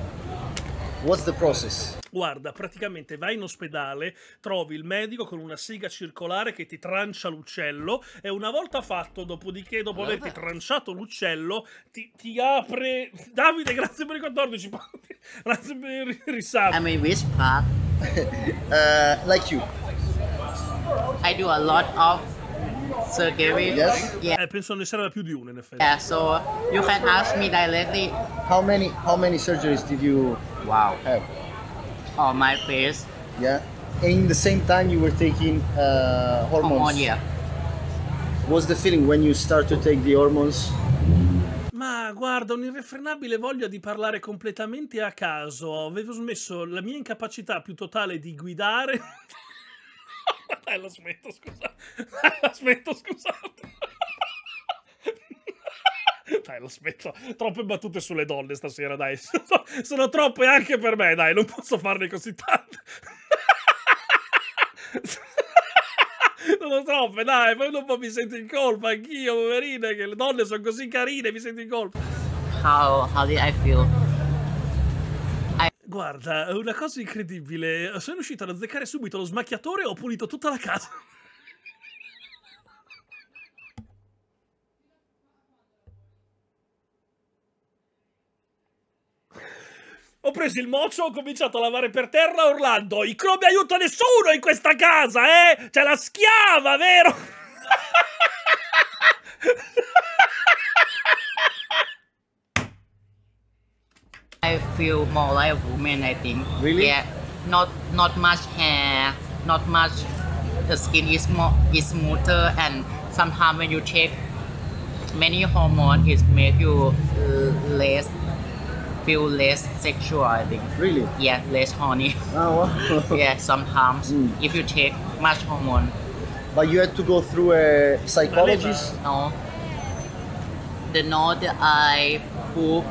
what's the process? Guarda, praticamente vai in ospedale, trovi il medico con una siga circolare che ti trancia l'uccello e una volta fatto, dopodiché, dopo averti tranciato l'uccello, ti, ti apre... Davide, grazie per i 14 punti. Grazie per il risalto. I mean, which part? Uh, like you. I do a lot of surgery. Yes? Yeah. Eh, penso ne serva più di uno, in effetti. Yeah, so you can ask me directly. How many how many surgeries did you Wow. have? On my face. Yeah. And in the same time you were taking uh, hormones. Hormone, yeah. What's the feeling when you start to take the hormones? Ma guarda, un'irrefrenabile voglia di parlare completamente a caso. Avevo smesso la mia incapacità più totale di guidare. Dai, la smetto, scusate. Dai, la smetto, scusate. Dai, lo smetto. Troppe battute sulle donne stasera, dai. Sono, sono troppe anche per me, dai. Non posso farne così tante. Sono troppe, dai. Poi dopo mi sento in colpa anch'io, poverina, che le donne sono così carine, mi sento in colpa. How how did I feel? Guarda, una cosa incredibile. Sono riuscito ad azzeccare subito lo smacchiatore e ho pulito tutta la casa. Ho preso il mocio, ho cominciato a lavare per terra urlando I non mi aiuta nessuno in questa casa, eh! C'è la schiava, vero? I feel more like a woman. I think. Really? Yeah. Not not much hair. Not much. The skin is more is smoother, and sometimes when you take many hormone, it make you less feel less sexual. I think. Really? Yeah, less horny. Oh, wow. yeah, sometimes hmm. if you take much hormone. But you had to go through a psychologist? No. The no that I poop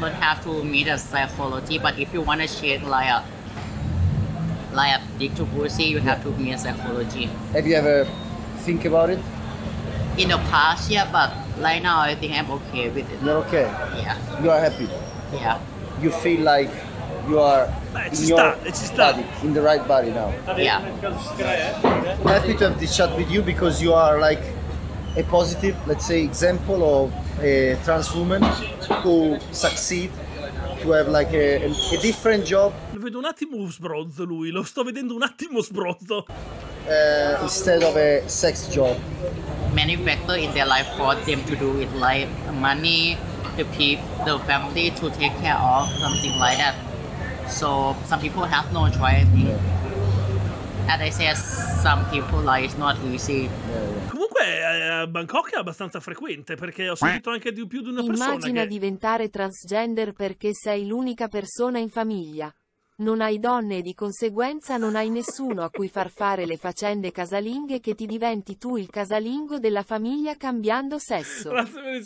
don't have to meet a psychology, but if you want to check like a like a dick to pussy, you have to meet a psychology. Have you ever think about it? In the past, yeah, but right now I think I'm okay with it. You're okay? Yeah. You are happy? Yeah. You feel like you are Beh, in ci your sta, ci sta. body, in the right body now. Yeah. happy to have this chat with you because you are like a positive, let's say, example of a trans woman who succeed to have like a, a different job Lo vedo un attimo sbronzo lui, lo sto vedendo un attimo sbronzo. uh, instead of a sex job. Many factors in their life for them to do it, like money, the people, the family to take care of, something like that. So some people have no choice. As I said, some people like it's not easy. Comunque eh, a Bangkok è abbastanza frequente perché ho sentito anche di più di una persona Immagina che... diventare transgender perché sei l'unica persona in famiglia. Non hai donne e di conseguenza non hai nessuno a cui far fare le faccende casalinghe che ti diventi tu il casalingo della famiglia cambiando sesso. Grazie per il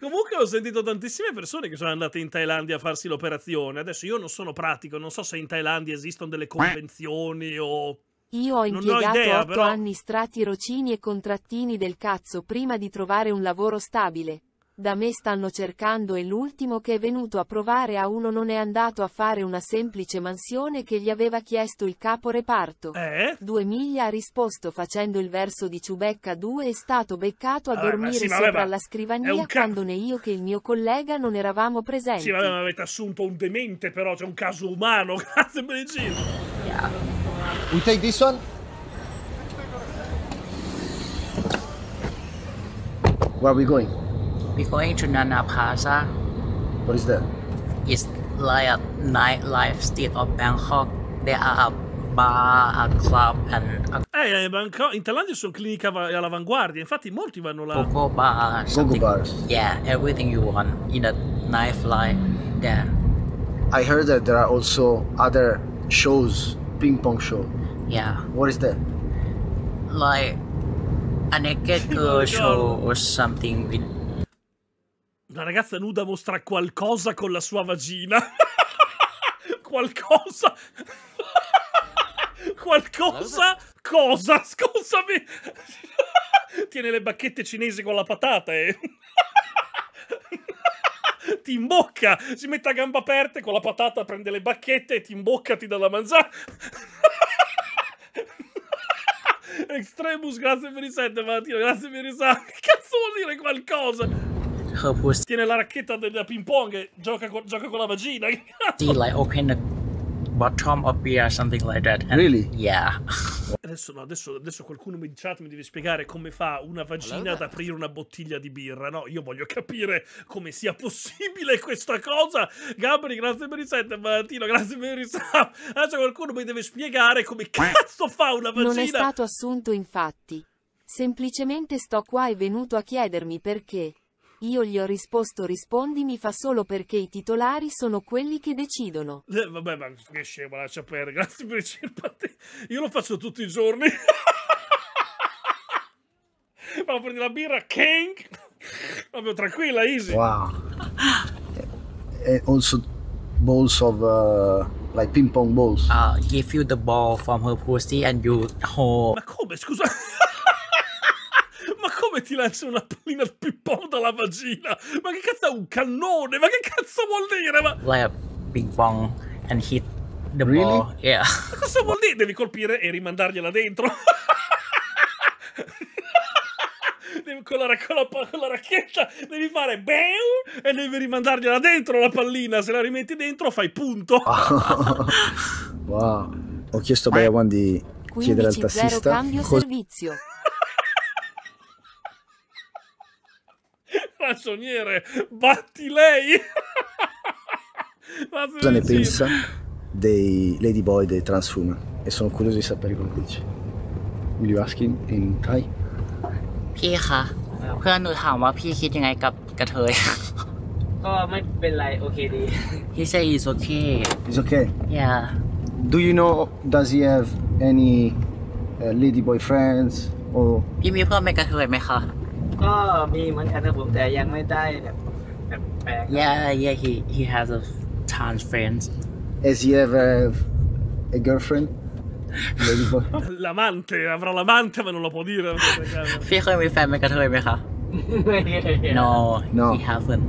Comunque ho sentito tantissime persone che sono andate in Thailandia a farsi l'operazione. Adesso io non sono pratico, non so se in Thailandia esistono delle convenzioni o... Io ho Non ho impiegato idea, otto però- anni strati rocini e contrattini del cazzo prima di trovare un lavoro stabile. Da me stanno cercando e l'ultimo che è venuto a provare a uno non è andato a fare una semplice mansione che gli aveva chiesto il capo reparto. Eh? Due miglia ha risposto facendo il verso di Ciubecca 2 è stato beccato a Vabbè, dormire sì, vabbè, sopra la scrivania ca- quando né io che il mio collega non eravamo presenti. Sì, vabbè, ma avete assunto un demente, però c'è un caso umano. Grazie per il giro. We take this one? Where are we going? We're going to Nana Plaza. What is that? It's like a nightlife street of Bangkok. There are a bar, a club, and a Eh, eh, Bangkok- in Thailandia sono clinica va- all'avanguardia, infatti molti vanno là. go-go bar. Something. Yeah, everything you want in a nightlife there. I heard that there are also other shows, ping pong show. Yeah. What is that? Like a naked girl show or something with Una ragazza nuda mostra qualcosa con la sua vagina. qualcosa. qualcosa. Cosa? Scusami. Tiene le bacchette cinesi con la patata e... ti imbocca. Si mette a gambe aperte con la patata, prende le bacchette e ti imbocca, ti dà da mangiare. Extremus, grazie per i sette, Mattino, grazie per i. Che cazzo vuol dire qualcosa? Her pussy Tiene la racchetta della ping pong e gioca con, gioca con la vagina. Cazzo? like open the bottom of beer, something like that. And Really? Yeah. Adesso, no, adesso, adesso qualcuno mi chat mi deve spiegare come fa una vagina ad aprire una bottiglia di birra. No, io voglio capire come sia possibile questa cosa. Gabri, grazie per i sette, Valentino, grazie per i sub. Adesso qualcuno mi deve spiegare come cazzo fa una vagina. Non è stato assunto infatti. Semplicemente sto qua e venuto a chiedermi perché. Io gli ho risposto rispondi mi fa solo perché i titolari sono quelli che decidono. Eh, vabbè, ma che scemo, lascia perdere. Grazie per il cirpate. Io lo faccio tutti i giorni. Ma prendi la birra, King. Proprio tranquilla, easy. Wow. and also balls of uh, like ping pong balls. Uh, give you the ball from her pussy and you hold. Ma come, scusa? Ma come ti lancia una pallina di ping dalla vagina? Ma che cazzo è un cannone? Ma che cazzo vuol dire? Ma like a ping pong and hit the Really? ball. Yeah. ma cosa vuol dire? Devi colpire e rimandargliela dentro? Devi- con, la, con, la, con la racchetta devi fare bam e devi rimandargliela dentro la pallina. Se la rimetti dentro fai punto. wow. Ho chiesto a Bayawan di chiedere al 15-0 tassista cambio cosa servizio. Ragioniere, batti lei. Grazie cosa ne per il pensa dei Ladyboy dei Transhuman e sono curioso di sapere cosa dice. Will you ask him in Thai? พี่คะเพื่อนหนูถามว่าพี่คิดยังไงกับกระเทย ก็ไม่เป็นไรโอเคดี He say it's okay It's okay. Yeah Do you know does he have any uh, Ladyboy friends or พี่มีเพื่อนเป็นกระเทยไหมคะ ก็มีเหมือนกันนะผมแต่ยังไม่ได้แบบแบบแปลก Yeah yeah he he has a trans friends has he ever have a girlfriend? Ladyboy? L'amante, avrà l'amante ma non lo può dire. พี่เคยมีแฟนเป็นกระเทยไหมคะไม่เคย No No. he haven't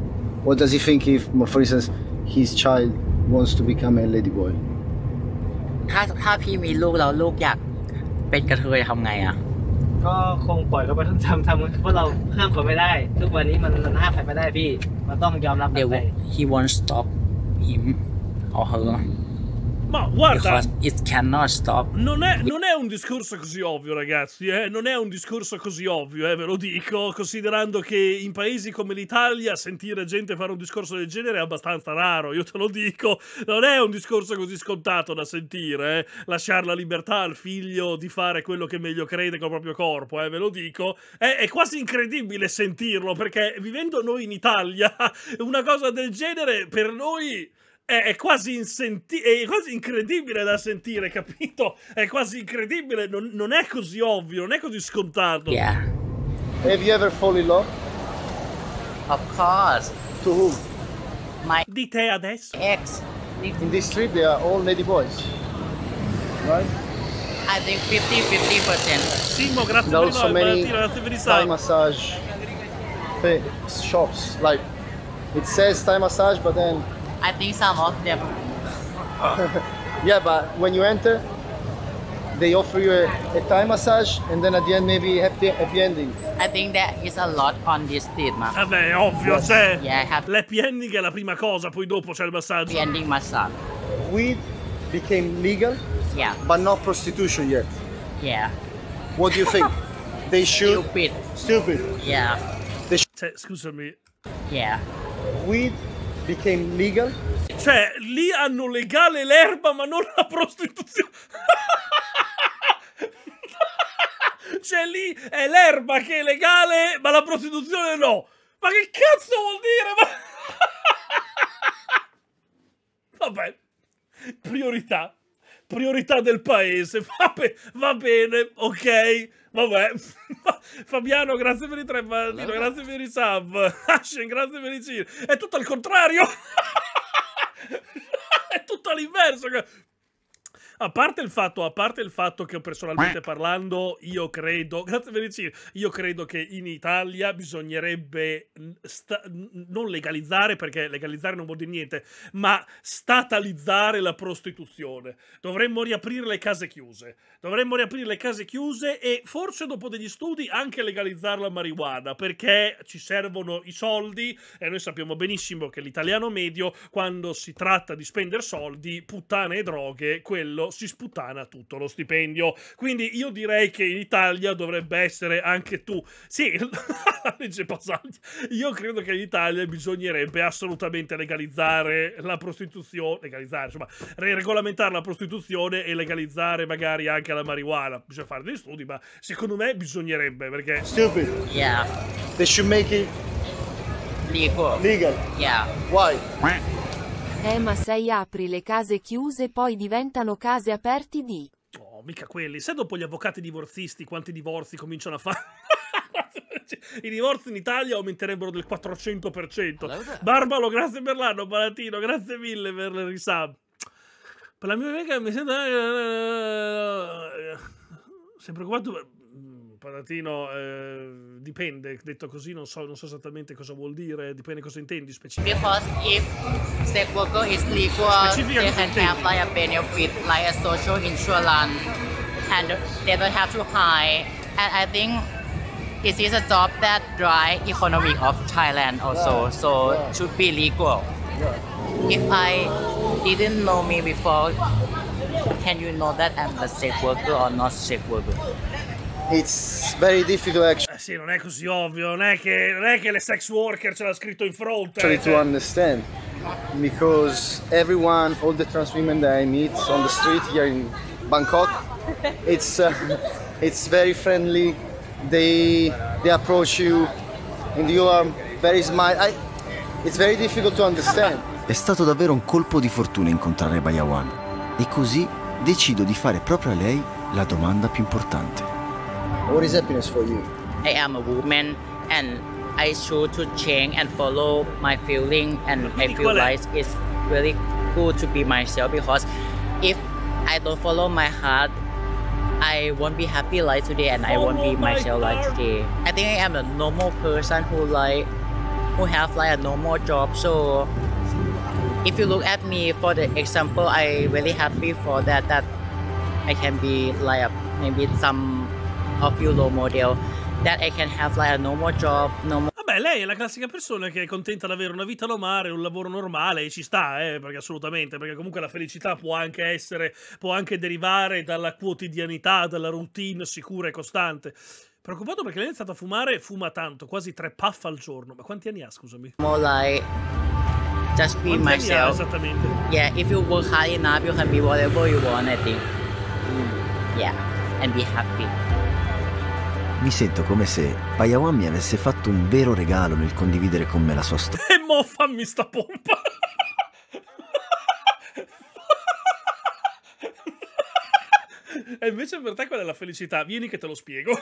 What does he think if, for instance, his child wants to become a ladyboy? ถ้าถ้าพี่มีลูกแล้วลูกอยากเป็นกระเทยทำไงอะ ก็คงปล่อยเขาไปต้องทำทำเพราะเราห้ามเขาไม่ได้ ทุกวันนี้มันมันห้ามใครไม่ได้พี่ มันต้องยอมรับกันไป he won't stop him or her Ma guarda, it cannot stop non è, non è un discorso così ovvio, ragazzi. Eh? Non è un discorso così ovvio, eh, ve lo dico. Considerando che in paesi come l'Italia sentire gente fare un discorso del genere è abbastanza raro. Io te lo dico. Non è un discorso così scontato da sentire. Eh? Lasciare la libertà al figlio di fare quello che meglio crede col proprio corpo, eh, ve lo dico. È, è quasi incredibile sentirlo perché vivendo noi in Italia, una cosa del genere per noi è, è quasi insenti- è quasi incredibile da sentire, capito? È quasi incredibile, non, non è così ovvio, non è così scontato. Yeah. Have you ever fall in love? Of course. To whom? My Di te adesso? ex. In this trip, they are all lady boys, right? I think 50-50%. Simo, grazie And per also il many grazie per i Thai massage shops. Like it says Thai massage, but then I think some of them. yeah, but when you enter, they offer you a, a Thai massage, and then at the end maybe happy happy ending. I think that is a lot on this street, ma. Vabbè, ah, ovvio, cioè. Yeah, I have L'happy ending è la prima cosa, poi dopo c'è il massaggio. happy ending massage. Weed became legal, Yeah. but not prostitution yet. Yeah. What do you think? they should. Stupid. Stupid. Yeah. They sh- Cioè, scusami. Yeah. weed became legal, Cioè, lì hanno legale l'erba, ma non la prostituzione. cioè, lì è l'erba che è legale, ma la prostituzione no. Ma che cazzo vuol dire? Ma... Vabbè. Priorità. Priorità del paese. Va, be- va bene, ok. Vabbè. Fabiano, grazie per i tre Valentino, grazie per i sub. Ashen, grazie per i cini. È tutto al contrario. è tutto all'inverso. A parte il fatto, a parte il fatto che personalmente parlando, io credo, grazie cine, io credo che in Italia bisognerebbe non legalizzare, perché legalizzare non vuol dire niente, ma statalizzare la prostituzione. Dovremmo riaprire le case chiuse. Dovremmo riaprire le case chiuse e forse dopo degli studi anche legalizzare la marijuana, perché ci servono i soldi e noi sappiamo benissimo che l'italiano medio, quando si tratta di spendere soldi, puttane e droghe, quello si sputtana tutto lo stipendio. Quindi io direi che in Italia dovrebbe essere anche tu. Sì, la legge Basaglia. Io credo che in Italia bisognerebbe assolutamente legalizzare la prostituzione, legalizzare, insomma, re- regolamentare la prostituzione e legalizzare magari anche la marijuana. Bisogna fare degli studi, ma secondo me bisognerebbe perché stupid. Yeah. They should make it Legal. legal. Yeah. Why? Eh ma sei apri le case chiuse poi diventano case aperti di... Oh, mica quelli. Sai dopo gli avvocati divorzisti quanti divorzi cominciano a fare? I divorzi in Italia aumenterebbero del 400%. Barbalo, grazie per l'anno, Palatino, grazie mille per il risub. Per la mia amica mi sembra... Sei preoccupato? per- Palatino, eh, dipende, detto così non so, non so esattamente cosa vuol dire, dipende cosa intendi specifico. Because if sex worker is legal, Specifica they can intendi. have like a benefit, like a social insurance, and they don't have to hide. And I think this is a job that drive economy of Thailand also, so it should be legal. If I didn't know me before, can you know that I'm a sex worker or not sex worker? It's very difficult actually. Eh sì, non è così ovvio, non è che, non è che le sex worker ce l'ha scritto in fronte. actually cioè- to understand because everyone all the trans women that i meet on the street here in bangkok it's uh, it's very friendly they they approach you and you are very smile I, it's very difficult to understand È stato davvero un colpo di fortuna incontrare Bayawan e così decido di fare proprio a lei la domanda più importante. What is happiness for you? I am a woman and I choose to change and follow my feeling and I feel like it's really cool to be myself because if I don't follow my heart I won't be happy like today and I won't be my myself like today. I think I am a normal person who like who have like a normal job so if you look at me for the example I really happy for that that I can be like a, maybe some of you low model that I can have like a normal job, normal Vabbè, lei è la classica persona che è contenta di avere una vita normale, un lavoro normale e ci sta, eh, perché assolutamente, perché comunque la felicità può anche essere, può anche derivare dalla quotidianità, dalla routine sicura e costante. Preoccupato perché lei è iniziato a fumare, fuma tanto, quasi tre puff al giorno. Ma quanti anni ha, scusami? more like just be Quanti myself. esattamente? Yeah, if you work hard enough, you can be whatever you want. I think. Yeah, and be happy mi sento come se Payawan mi avesse fatto un vero regalo nel condividere con me la sua storia. E mo fammi sta pompa! e invece per te qual è la felicità? Vieni che te lo spiego.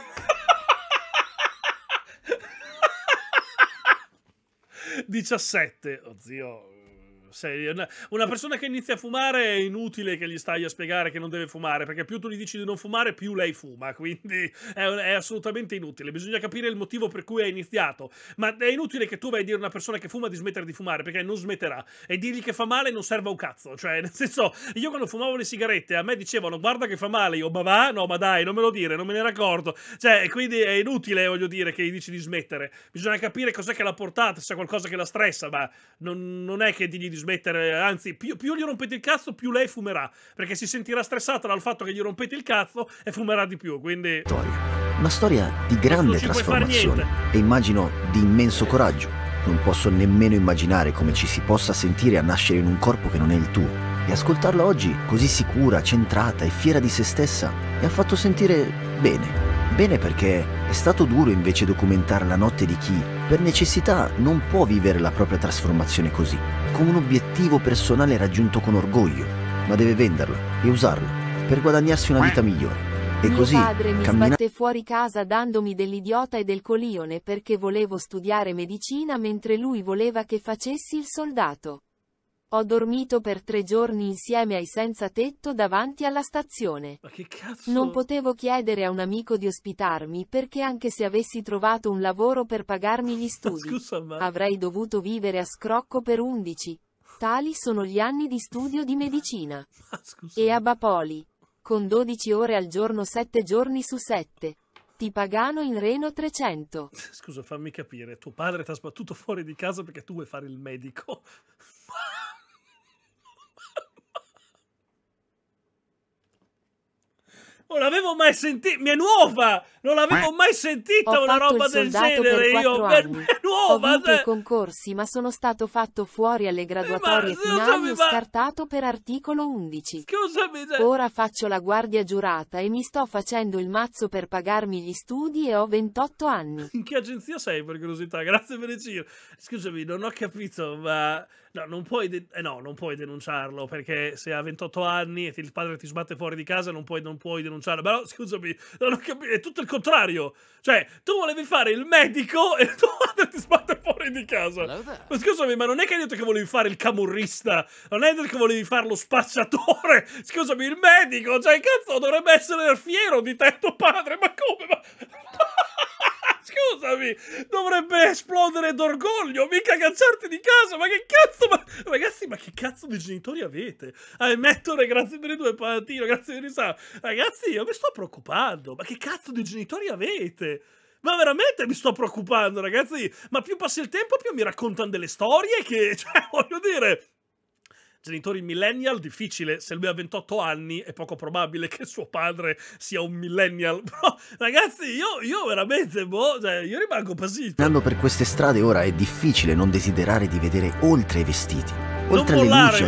Diciassette, oh zio, sei una, una persona che inizia a fumare è inutile che gli stai a spiegare che non deve fumare, perché più tu gli dici di non fumare, più lei fuma, quindi è, è assolutamente inutile. Bisogna capire il motivo per cui ha iniziato, ma è inutile che tu vai a dire a una persona che fuma di smettere di fumare, perché non smetterà, e dirgli che fa male non serve a un cazzo, cioè nel senso, io quando fumavo le sigarette a me dicevano guarda che fa male, io ma va? No, ma dai, non me lo dire, non me ne era accorto, cioè quindi è inutile, voglio dire, che gli dici di smettere, bisogna capire cos'è che l'ha portata, se c'è qualcosa che la stressa, ma non, non è che digli di smettere, anzi, più, più, gli rompete il cazzo, più lei fumerà, perché si sentirà stressata dal fatto che gli rompete il cazzo e fumerà di più, quindi... Una storia di grande trasformazione e immagino di immenso coraggio. Non posso nemmeno immaginare come ci si possa sentire a nascere in un corpo che non è il tuo. E ascoltarla oggi, così sicura, centrata e fiera di se stessa, mi ha fatto sentire bene. Bene perché è stato duro invece documentare la notte di chi, per necessità, non può vivere la propria trasformazione così, come un obiettivo personale raggiunto con orgoglio, ma deve venderla e usarla per guadagnarsi una vita migliore. E Mio così, padre mi cammina- sbatté fuori casa dandomi dell'idiota e del colione perché volevo studiare medicina mentre lui voleva che facessi il soldato. Ho dormito per tre giorni insieme ai senza tetto davanti alla stazione. Ma che cazzo? Non potevo chiedere a un amico di ospitarmi perché anche se avessi trovato un lavoro per pagarmi gli studi, Scusa, ma- avrei dovuto vivere a scrocco per 11. Tali sono gli anni di studio di medicina. E a Bapoli. Con 12 ore al giorno 7 giorni su 7. Ti pagano in Reno 300. Scusa, fammi capire, tuo padre ti ha sbattuto fuori di casa perché tu vuoi fare il medico. Non l'avevo mai sentita, mi è nuova! Non l'avevo mai sentita Ho una roba del genere per io! quattro Mi è- è Ho nuova! vinto cioè- i concorsi ma sono stato fatto fuori alle graduatorie Ma, finali ma- scartato per articolo 11. Scusami, cioè- Ora faccio la guardia giurata e mi sto facendo il mazzo per pagarmi gli studi e ho 28 anni. In che agenzia sei, per curiosità? Grazie per il giro. Scusami, non ho capito, ma... No, non puoi, de- eh no, non puoi denunciarlo, perché se ha 28 anni e il padre ti sbatte fuori di casa non puoi, non puoi denunciarlo. Ma no, scusami, non ho capito, è tutto il contrario. Cioè, tu volevi fare il medico e tuo padre ti sbatte fuori di casa. Ma scusami, ma non è che hai detto che volevi fare il camurrista, non hai detto che volevi fare lo spacciatore. Scusami, il medico, cioè, cazzo, dovrebbe essere fiero di te tuo padre, ma come? Ma... Scusami, dovrebbe esplodere d'orgoglio, mica cacciarti di casa, ma che cazzo, ma... Ragazzi, ma che cazzo di genitori avete? Ah, Mettore, grazie per i due patatino, grazie per il sa. Ragazzi, io mi sto preoccupando, ma che cazzo di genitori avete? Ma veramente mi sto preoccupando, ragazzi. Ma più passa il tempo, più mi raccontano delle storie che, cioè, voglio dire... Genitori millennial, difficile. Se lui ha 28 anni, è poco probabile che suo padre sia un millennial. Però, ragazzi, io, io veramente, boh, cioè, io rimango basito. Andando per queste strade ora è difficile non desiderare di vedere oltre i vestiti, oltre alle mollare, luci